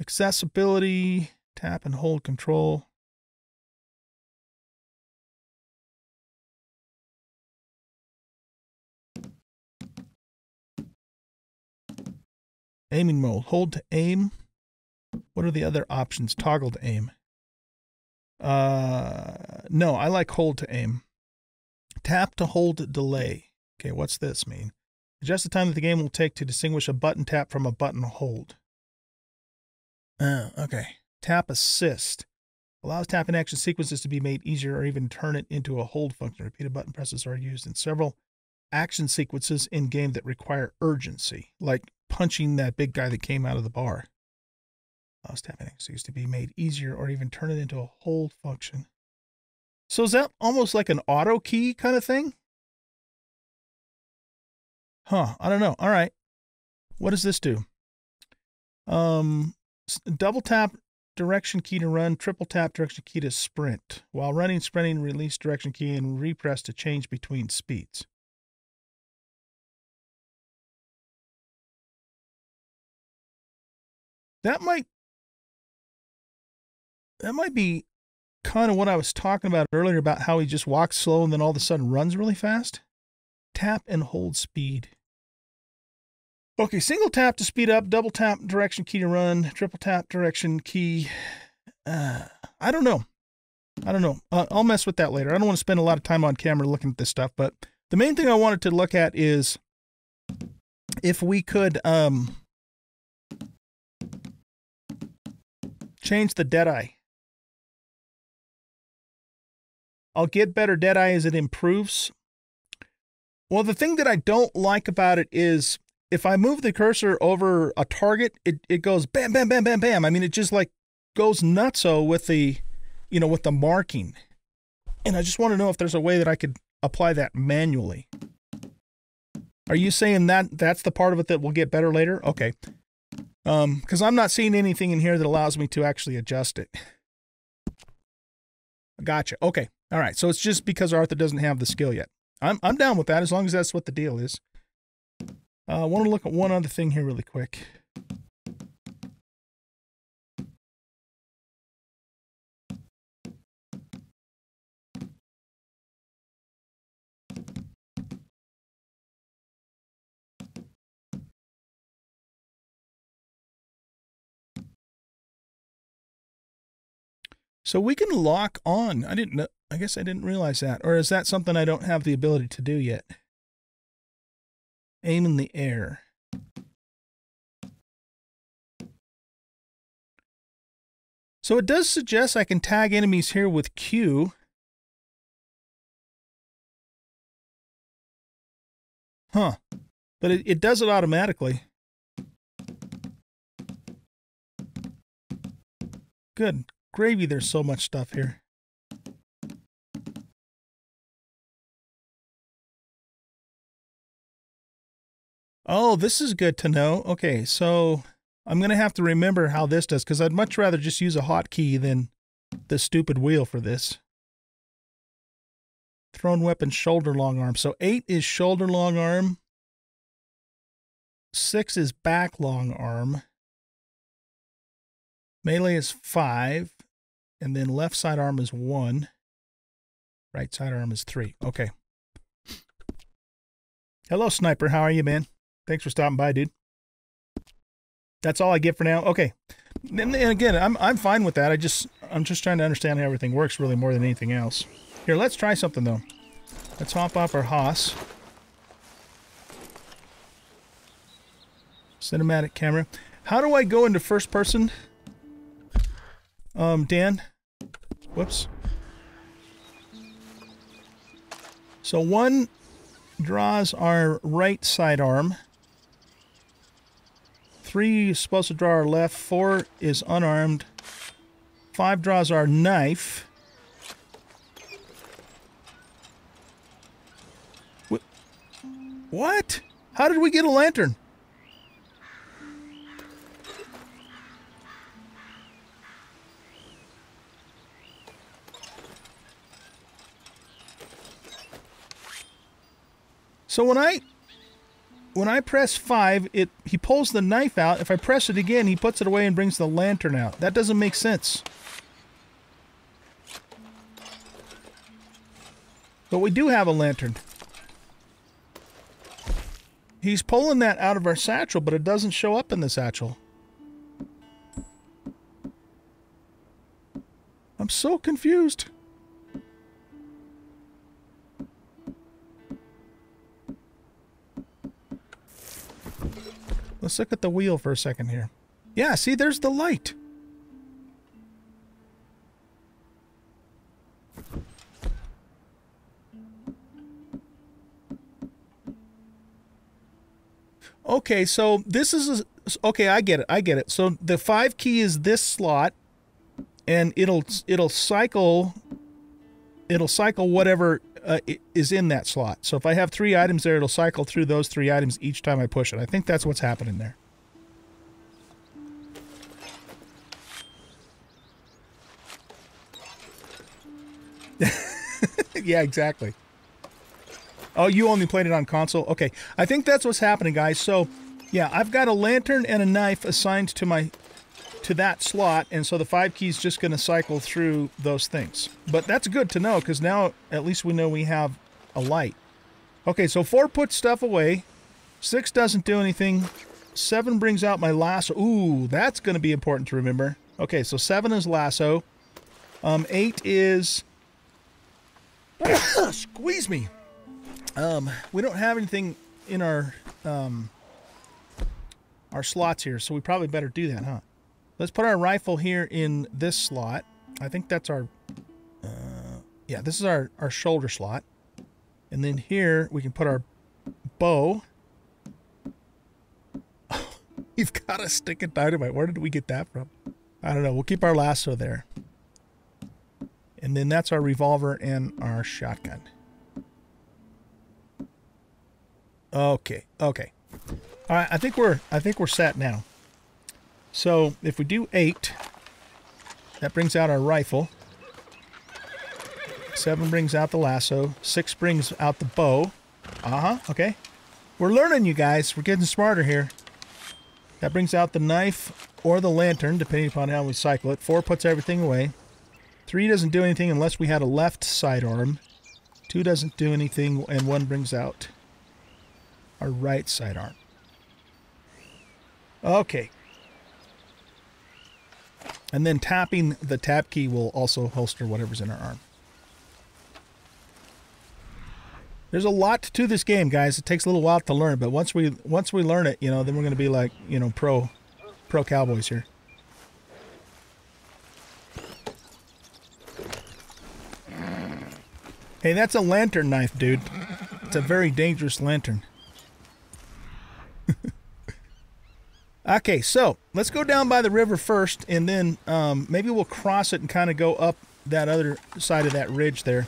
Accessibility, tap and hold control. Aiming mode. Hold to aim. What are the other options? Toggle to aim. Uh, no, I like hold to aim. Tap to hold delay. Okay, what's this mean? Adjust the time that the game will take to distinguish a button tap from a button hold. Oh, okay. Tap assist. Allows tapping action sequences to be made easier or even turn it into a hold function. Repeated button presses are used in several action sequences in game that require urgency, like punching that big guy that came out of the bar. Allows tapping actions to be made easier or even turn it into a hold function. So is that almost like an auto key kind of thing? Huh, I don't know. All right. What does this do? Um, double tap direction key to run, triple tap direction key to sprint. While running, sprinting, release direction key and repress to change between speeds. That might that might be kind of what I was talking about earlier about how he just walks slow and then all of a sudden runs really fast. Tap and hold speed. Okay, single tap to speed up, double tap direction key to run, triple tap direction key. Uh, I don't know. I don't know. Uh, I'll mess with that later. I don't want to spend a lot of time on camera looking at this stuff, but the main thing I wanted to look at is if we could um, change the Deadeye. I'll get better Deadeye as it improves. Well, the thing that I don't like about it is if I move the cursor over a target, it, it goes bam, bam, bam, bam, bam. I mean, it just like goes nutso with the, you know, with the marking. And I just want to know if there's a way that I could apply that manually. Are you saying that that's the part of it that will get better later? Okay. Um, because I'm not seeing anything in here that allows me to actually adjust it. Gotcha. Okay. All right, so it's just because Arthur doesn't have the skill yet. I'm I'm down with that as long as that's what the deal is. Uh, I want to look at one other thing here really quick. So we can lock on. I didn't know. I guess I didn't realize that. Or is that something I don't have the ability to do yet? Aim in the air. So it does suggest I can tag enemies here with Q. Huh. But it, it does it automatically. Good gravy, there's so much stuff here. Oh, this is good to know. Okay, so I'm going to have to remember how this does because I'd much rather just use a hotkey than the stupid wheel for this. Thrown weapon, shoulder long arm. So eight is shoulder long arm. Six is back long arm. Melee is five. And then left side arm is one. Right side arm is three. Okay. Hello, Sniper. How are you, man? Thanks for stopping by, dude. That's all I get for now. Okay. And, and again, I'm I'm fine with that. I just I'm just trying to understand how everything works really more than anything else. Here, let's try something though. Let's hop off our Haas. Cinematic camera. How do I go into first person? Um, Dan. Whoops. So one draws our right sidearm. Three supposed to draw our left. Four is unarmed. Five draws our knife. What? How did we get a lantern? So when I when I press 5, it he pulls the knife out. If I press it again, he puts it away and brings the lantern out. That doesn't make sense. But we do have a lantern. He's pulling that out of our satchel, but it doesn't show up in the satchel. I'm so confused. Let's look at the wheel for a second here. Yeah, see, there's the light. Okay, so this is a, okay. I get it. I get it. So the five key is this slot, and it'll it'll cycle. It'll cycle whatever uh, is in that slot. So if I have three items there, it'll cycle through those three items each time I push it. I think that's what's happening there. yeah, exactly. Oh, you only played it on console? Okay. I think that's what's happening, guys. So, yeah, I've got a lantern and a knife assigned to my to that slot, and so the five key is just going to cycle through those things. But that's good to know, because now at least we know we have a light. Okay, so four puts stuff away. Six doesn't do anything. Seven brings out my lasso. Ooh, that's going to be important to remember. Okay, so seven is lasso. Um, eight is... Squeeze me! Um, we don't have anything in our um, our slots here, so we probably better do that, huh? Let's put our rifle here in this slot. I think that's our, uh, yeah, this is our, our shoulder slot. And then here we can put our bow. You've got a stick of dynamite. Where did we get that from? I don't know. We'll keep our lasso there. And then that's our revolver and our shotgun. Okay, okay. All right, I think we're I think we're set now. So if we do eight, that brings out our rifle. Seven brings out the lasso. Six brings out the bow. Uh-huh, okay. We're learning, you guys. We're getting smarter here. That brings out the knife or the lantern, depending upon how we cycle it. Four puts everything away. Three doesn't do anything unless we had a left sidearm. Two doesn't do anything, and one brings out our right sidearm. Okay. And then tapping the tab key will also holster whatever's in our arm. There's a lot to this game, guys. It takes a little while to learn, but once we once we learn it, you know, then we're going to be like, you know, pro pro cowboys here. Hey, that's a lantern knife, dude. It's a very dangerous lantern. okay, so let's go down by the river first, and then um, maybe we'll cross it and kind of go up that other side of that ridge there.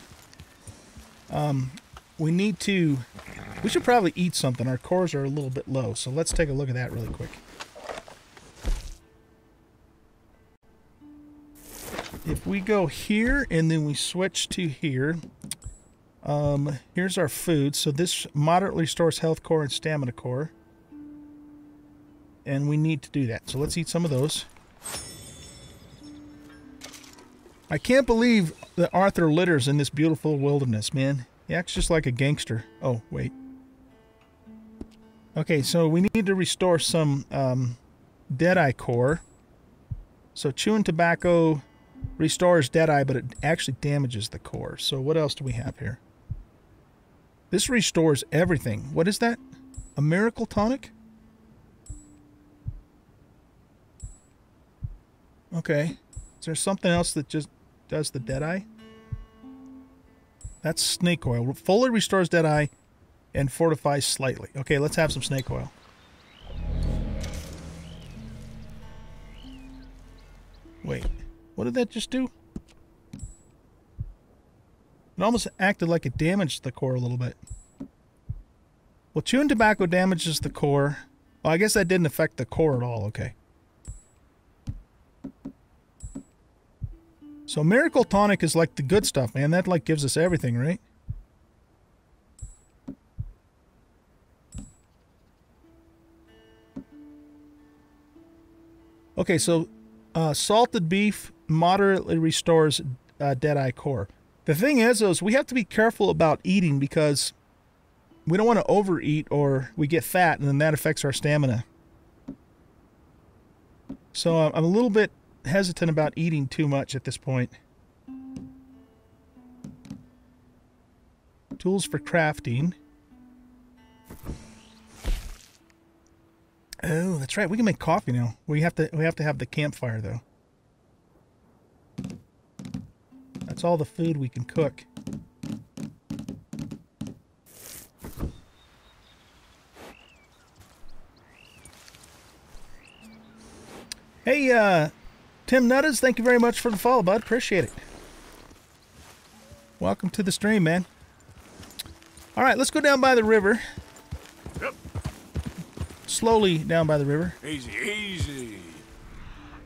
Um, we need to... We should probably eat something. Our cores are a little bit low, so let's take a look at that really quick. If we go here and then we switch to here, um, here's our food. So this moderately stores health core and stamina core. And we need to do that. So let's eat some of those. I can't believe that Arthur litters in this beautiful wilderness, man. He acts just like a gangster. Oh, wait. Okay, so we need to restore some um, Deadeye core. So chewing tobacco restores Deadeye, but it actually damages the core. So what else do we have here? This restores everything. What is that? A miracle tonic? Okay. Is there something else that just does the Deadeye? That's snake oil. Fully restores Deadeye and fortifies slightly. Okay, let's have some snake oil. Wait, what did that just do? It almost acted like it damaged the core a little bit. Well, chewing tobacco damages the core. Well, I guess that didn't affect the core at all. Okay. So Miracle Tonic is like the good stuff, man. That like gives us everything, right? Okay, so uh, salted beef moderately restores uh, Deadeye core. The thing is, though, is we have to be careful about eating because we don't want to overeat or we get fat and then that affects our stamina. So I'm a little bit hesitant about eating too much at this point. Tools for crafting. Oh, that's right. We can make coffee now. We have to we have to have the campfire though. That's all the food we can cook. Hey, uh, Tim Nutters, thank you very much for the follow, bud. Appreciate it. Welcome to the stream, man. All right, let's go down by the river. Yep. Slowly down by the river. Easy, easy.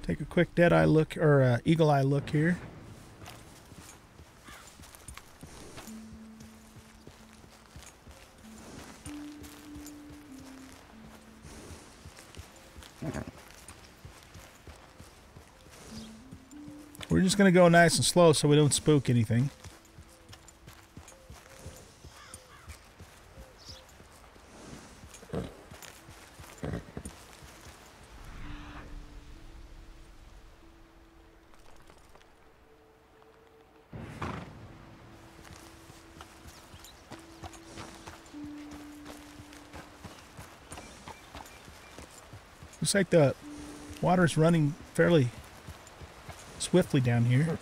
Take a quick dead eye look, or uh, eagle eye look here. We're just going to go nice and slow so we don't spook anything. Looks like the water's running fairly swiftly down here.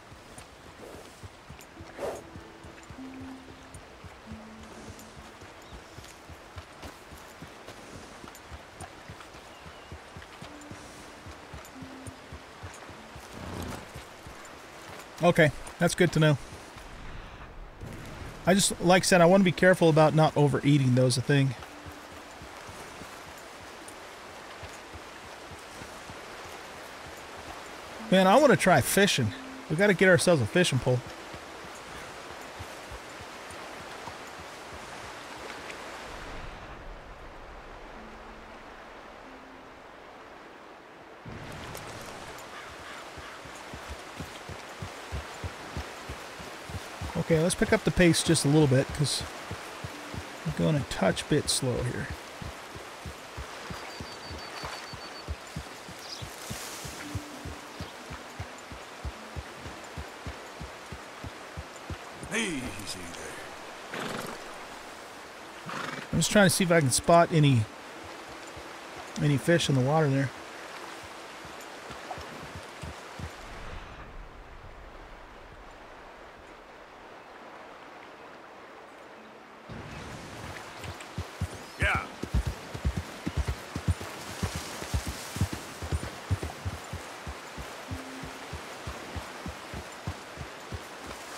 Okay, that's good to know. I just, like I said, I want to be careful about not overeating those a thing. Man, I want to try fishing. We got to get ourselves a fishing pole. Okay, let's pick up the pace just a little bit because we're going a touch bit slow here. Just trying to see if I can spot any any fish in the water there. Yeah.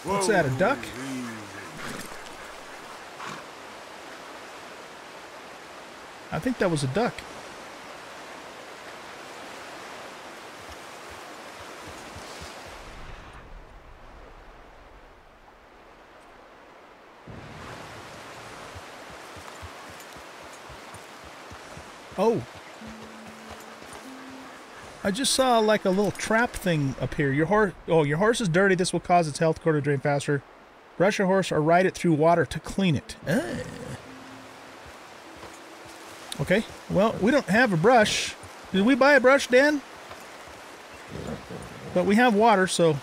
What's that, a duck? I think that was a duck. Oh. I just saw like a little trap thing up here. Your horse oh, your horse is dirty. This will cause its health core to drain faster. Brush your horse or ride it through water to clean it. Ah. Okay. Well, we don't have a brush. Did we buy a brush, Dan? But we have water, so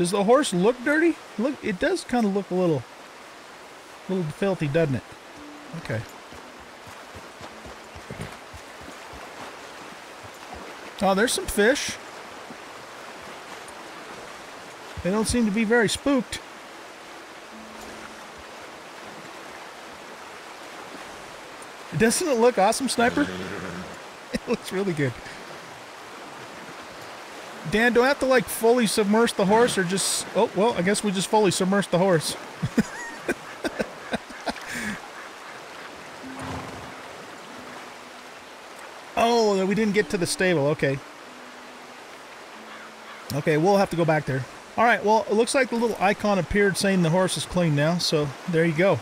Does the horse look dirty? Look, it does kind of look a little A little filthy, doesn't it? Okay. Oh, there's some fish. They don't seem to be very spooked. Doesn't it look awesome, Sniper? it looks really good. Dan, do I have to like fully submerge the horse or just... Oh, well, I guess we just fully submerge the horse. oh, we didn't get to the stable. Okay. Okay, we'll have to go back there. All right, well, it looks like the little icon appeared saying the horse is clean now, so there you go.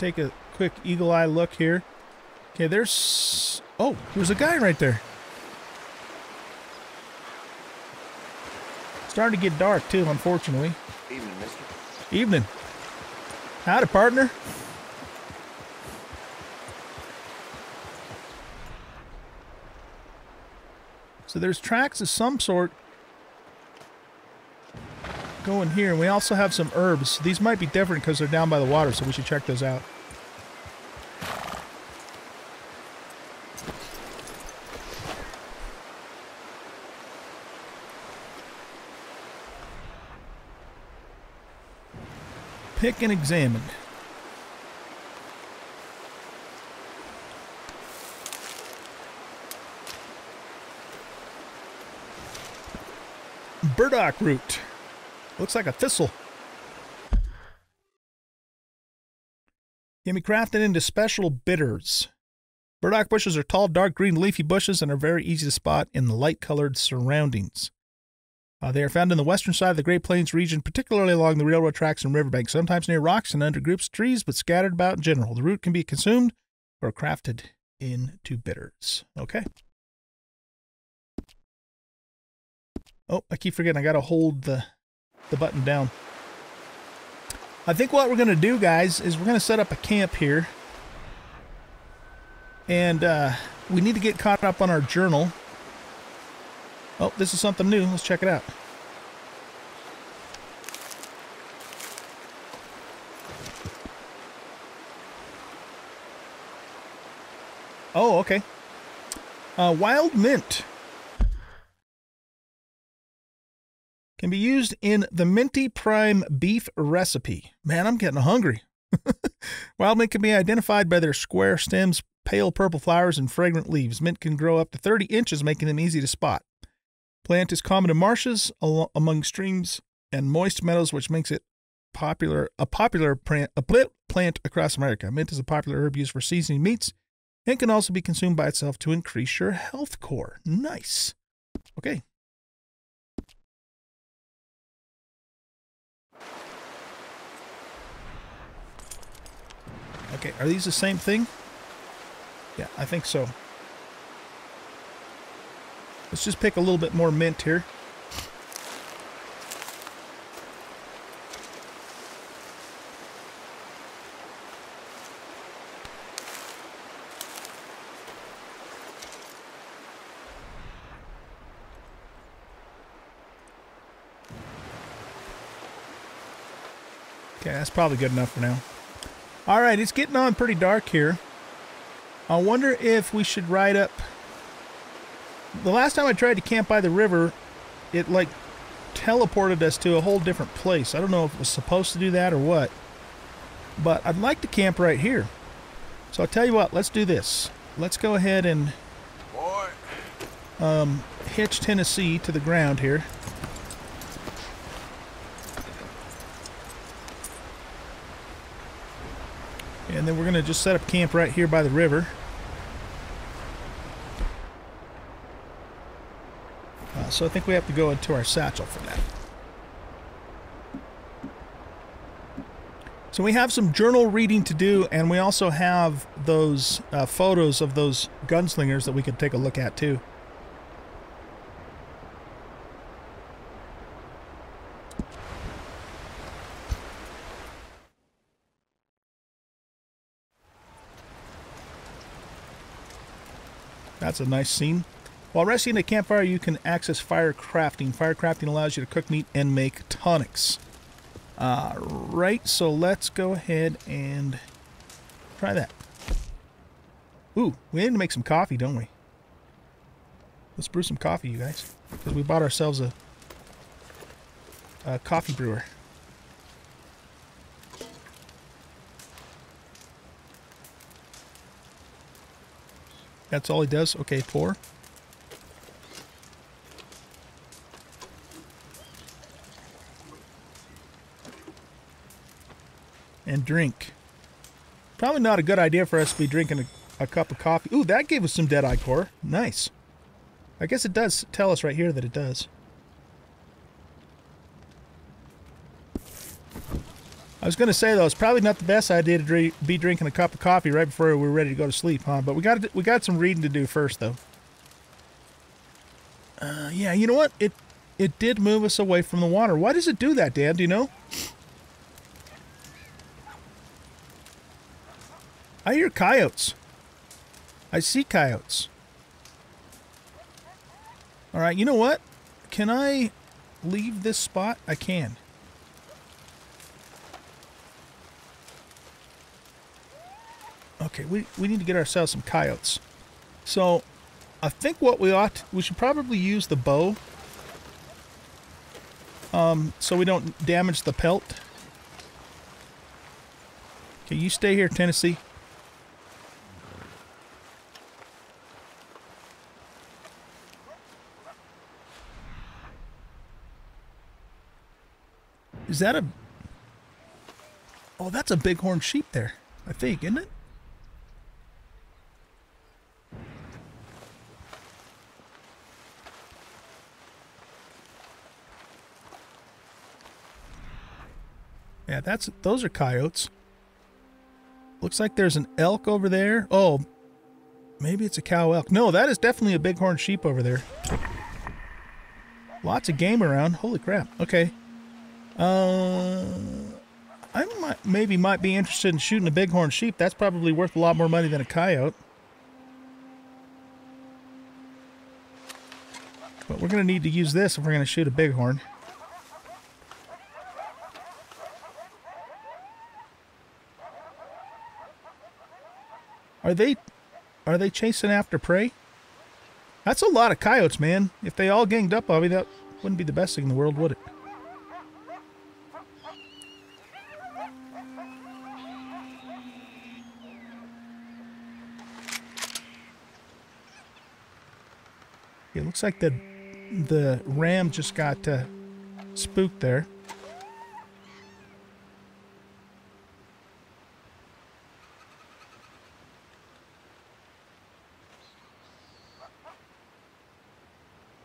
Take a quick eagle eye look here. Okay, there's... Oh, there's a guy right there. Starting to get dark, too, unfortunately. Evening, mister. Evening. Howdy, partner. So there's tracks of some sort going here. And we also have some herbs. These might be different because they're down by the water, so we should check those out. Pick and examine. Burdock root. Looks like a thistle. Can be crafted into special bitters. Burdock bushes are tall, dark green leafy bushes and are very easy to spot in the light colored surroundings. Uh, they are found in the western side of the Great Plains region, particularly along the railroad tracks and riverbanks, sometimes near rocks and under groups of trees, but scattered about in general. The root can be consumed or crafted into bitters. Okay. Oh, I keep forgetting I gotta hold the the button down. I think what we're gonna do, guys, is we're gonna set up a camp here. And uh, we need to get caught up on our journal. Oh, this is something new. Let's check it out. Oh, okay. Uh, wild mint. Can be used in the Minty Prime beef recipe. Man, I'm getting hungry. wild mint can be identified by their square stems, pale purple flowers, and fragrant leaves. Mint can grow up to 30 inches, making them easy to spot. Plant is common in marshes, among streams, and moist meadows, which makes it popular a popular plant, a plant, plant across America. Mint is a popular herb used for seasoning meats and can also be consumed by itself to increase your health core. Nice. Okay. Okay, are these the same thing? Yeah, I think so. Let's just pick a little bit more mint here. Okay, that's probably good enough for now. All right, it's getting on pretty dark here. I wonder if we should ride up. The last time I tried to camp by the river, it like teleported us to a whole different place. I don't know if it was supposed to do that or what. But I'd like to camp right here. So I'll tell you what, let's do this. Let's go ahead and um, hitch Tennessee to the ground here. Then we're going to just set up camp right here by the river. Uh, so I think we have to go into our satchel for that. So we have some journal reading to do, and we also have those uh, photos of those gunslingers that we could take a look at too. That's a nice scene. While resting at a campfire, you can access fire crafting. Fire crafting allows you to cook meat and make tonics. Uh, right, so let's go ahead and try that. Ooh, we need to make some coffee, don't we? Let's brew some coffee, you guys. Because we bought ourselves a, a coffee brewer. That's all he does? Okay, pour. And drink. Probably not a good idea for us to be drinking a, a cup of coffee. Ooh, that gave us some Deadeye core. Nice. I guess it does tell us right here that it does. Was going to say though, it's probably not the best idea to dre- be drinking a cup of coffee right before we're ready to go to sleep, huh? But we got we got some reading to do first, though. Uh, yeah, you know what? It it did move us away from the water. Why does it do that, Dan? Do you know? I hear coyotes. I see coyotes. All right, you know what? Can I leave this spot? I can. Okay, we, we need to get ourselves some coyotes. So, I think what we ought, we should probably use the bow. Um, so we don't damage the pelt. Okay, you stay here, Tennessee. Is that a... Oh, that's a bighorn sheep there, I think, isn't it? Yeah, that's those are coyotes. Looks like there's an elk over there. Oh, maybe it's a cow elk. No, that is definitely a bighorn sheep over there. Lots of game around. Holy crap. Okay. Uh, I might maybe might be interested in shooting a bighorn sheep. That's probably worth a lot more money than a coyote. But we're going to need to use this if we're going to shoot a bighorn. Are they are they chasing after prey? That's a lot of coyotes, man. If they all ganged up on me, that wouldn't be the best thing in the world, would it? It looks like the the ram just got uh, spooked there.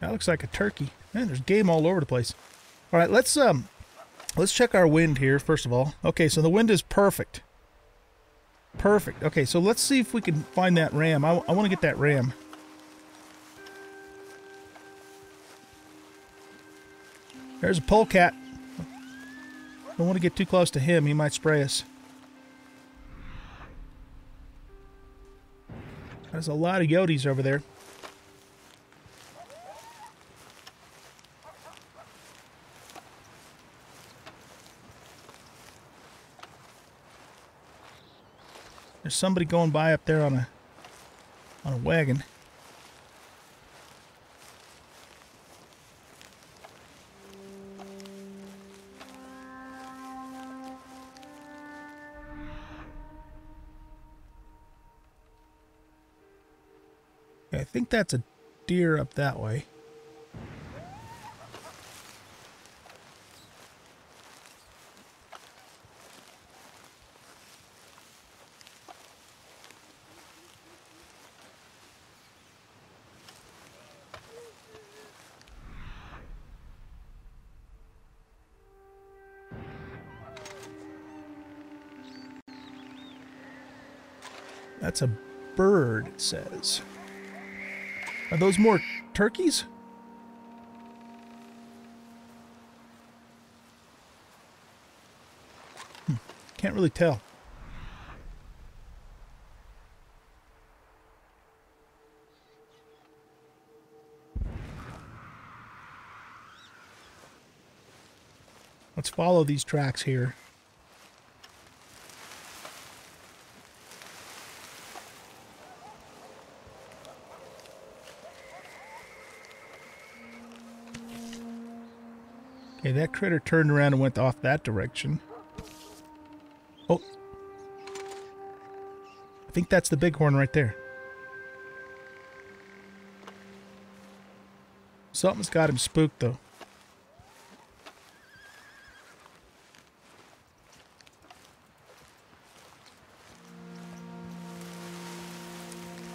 That looks like a turkey. Man, there's game all over the place. All right, let's um, let's check our wind here first of all. Okay, so the wind is perfect. Perfect. Okay, so let's see if we can find that ram. I, I want to get that ram. There's a polecat. Don't want to get too close to him. He might spray us. There's a lot of yotes over there. There's somebody going by up there on a on a wagon. I think that's a deer up that way. That's a bird, it says. Are those more turkeys? Hmm, Can't really tell. Let's follow these tracks here. That critter turned around and went off that direction. Oh. I think that's the bighorn right there. Something's got him spooked, though.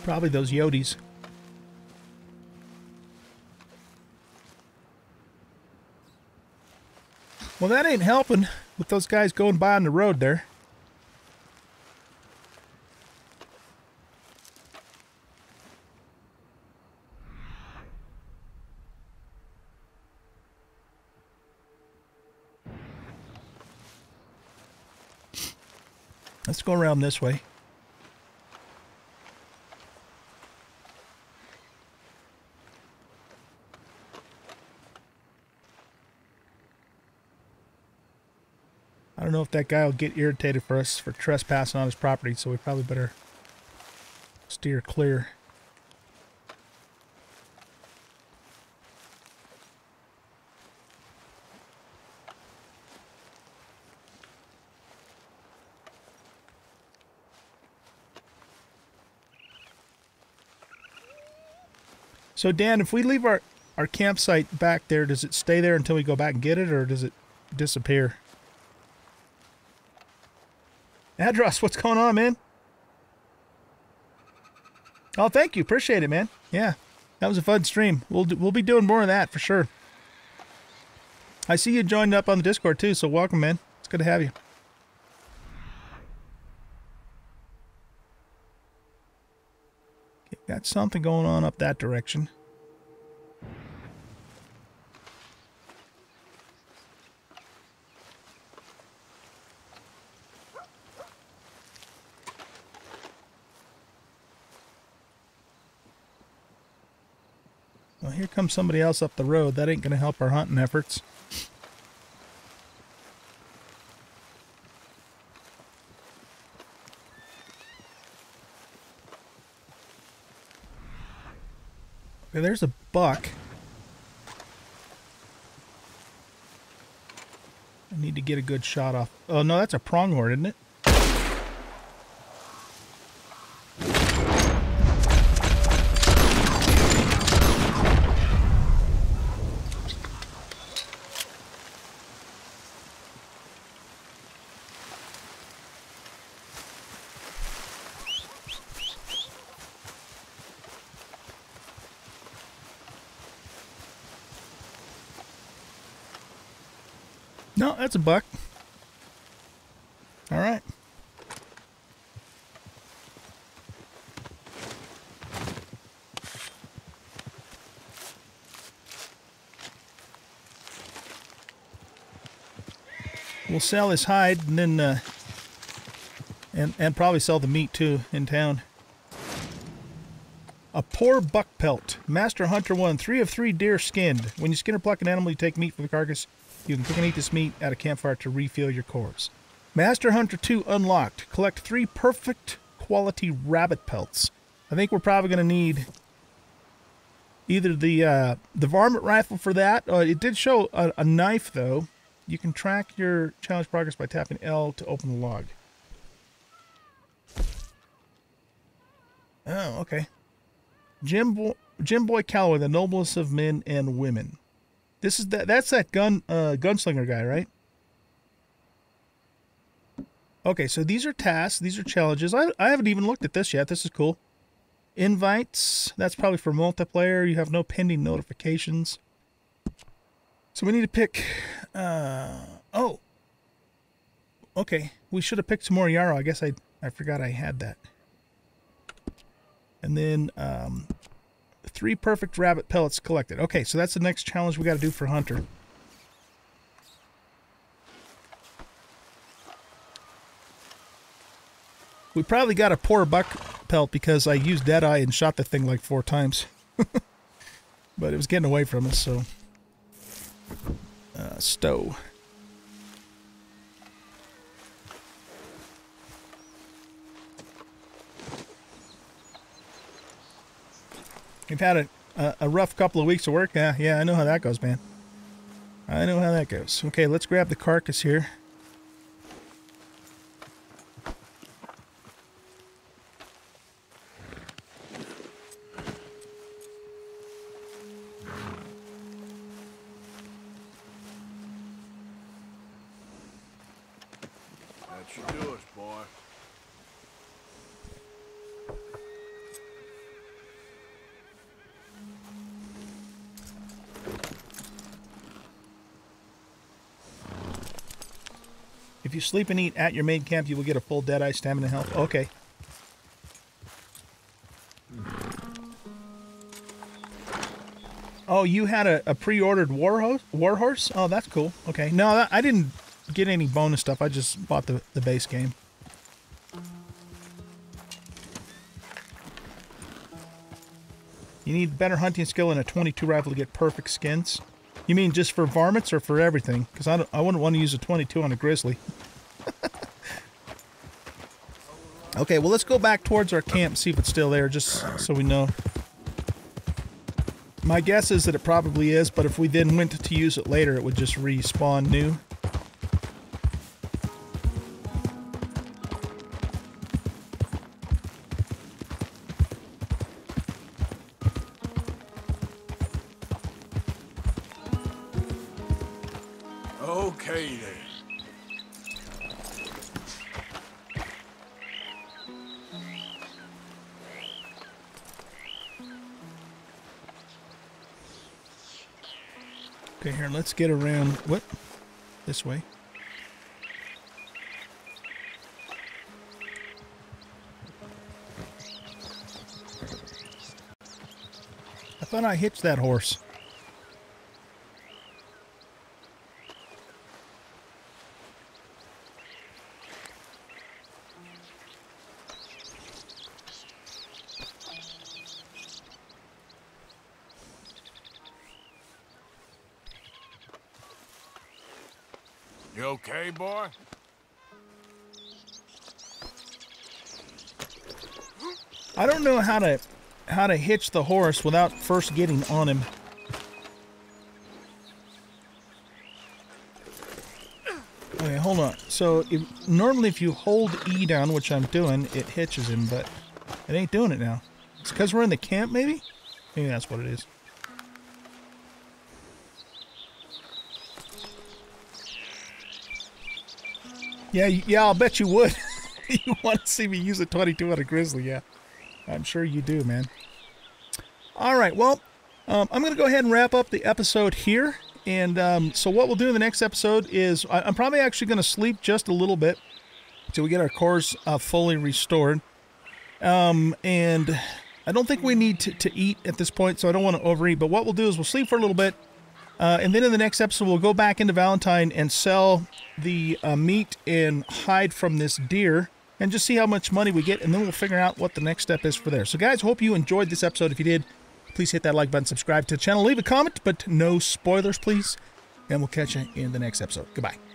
Probably those Yodis. Well, that ain't helping with those guys going by on the road there. Let's go around this way. I don't know if that guy will get irritated for us for trespassing on his property, so we probably better steer clear. So Dan, if we leave our, our campsite back there, does it stay there until we go back and get it, or does it disappear? Adros, what's going on, man? Oh, thank you. Appreciate it, man. Yeah, that was a fun stream. We'll do, we'll be doing more of that for sure. I see you joined up on the Discord too, so welcome, man. It's good to have you. Got something going on up that direction. Comes somebody else up the road. That ain't going to help our hunting efforts. Okay, there's a buck. I need to get a good shot off. Oh, no, that's a pronghorn, isn't it? No, that's a buck. All right. We'll sell his hide and then, uh, and, and probably sell the meat too in town. A poor buck pelt. Master Hunter 1. Three of three deer skinned. When you skin or pluck an animal, you take meat from the carcass. You can cook and eat this meat at a campfire to refill your corpse. Master Hunter 2 unlocked. Collect three perfect quality rabbit pelts. I think we're probably going to need either the uh, the varmint rifle for that. Uh, it did show a, a knife though. You can track your challenge progress by tapping L to open the log. Oh, okay. Jim Bo- Jim Boy Calloway, the noblest of men and women. This is that. That's that gun uh, gunslinger guy, right? Okay, so these are tasks. These are challenges. I I haven't even looked at this yet. This is cool. Invites. That's probably for multiplayer. You have no pending notifications. So we need to pick. Uh, oh. Okay, we should have picked some more yarrow. I guess I I forgot I had that. And then um, three perfect rabbit pellets collected. Okay, so that's the next challenge we got to do for Hunter. We probably got a poor buck pelt because I used Deadeye and shot the thing like four times. but it was getting away from us, so... Uh, stow. We've had a, a, a rough couple of weeks of work. Yeah, yeah, I know how that goes, man. I know how that goes. Okay, let's grab the carcass here. That should do us, boy. If you sleep and eat at your main camp, you will get a full Deadeye stamina health. Okay. Oh, you had a, a pre-ordered war, ho- war horse? Oh, that's cool. Okay. No, that, I didn't get any bonus stuff. I just bought the, the base game. You need better hunting skill and a 22 rifle to get perfect skins. You mean just for varmints or for everything? Because I, I wouldn't want to use a 22 on a grizzly. Okay, well, let's go back towards our camp, see if it's still there, just so we know. My guess is that it probably is, but if we then went to use it later, it would just respawn new. Okay then. Here, let's get around. What? This way. I thought I hitched that horse. How to hitch the horse without first getting on him. Okay, hold on. So if, normally if you hold E down, which I'm doing, it hitches him, but it ain't doing it now. It's because we're in the camp, maybe? Maybe that's what it is. Yeah, yeah, I'll bet you would. you want to see me use a 22 on a grizzly, yeah. I'm sure you do, man. All right, well, um, I'm going to go ahead and wrap up the episode here. And um, so, what we'll do in the next episode is I- I'm probably actually going to sleep just a little bit till we get our cores uh, fully restored. Um, and I don't think we need to, to eat at this point, so I don't want to overeat. But what we'll do is we'll sleep for a little bit. Uh, and then in the next episode, we'll go back into Valentine and sell the uh, meat and hide from this deer and just see how much money we get. And then we'll figure out what the next step is for there. So, guys, hope you enjoyed this episode. If you did, please hit that like button, subscribe to the channel, leave a comment, but no spoilers, please. And we'll catch you in the next episode. Goodbye.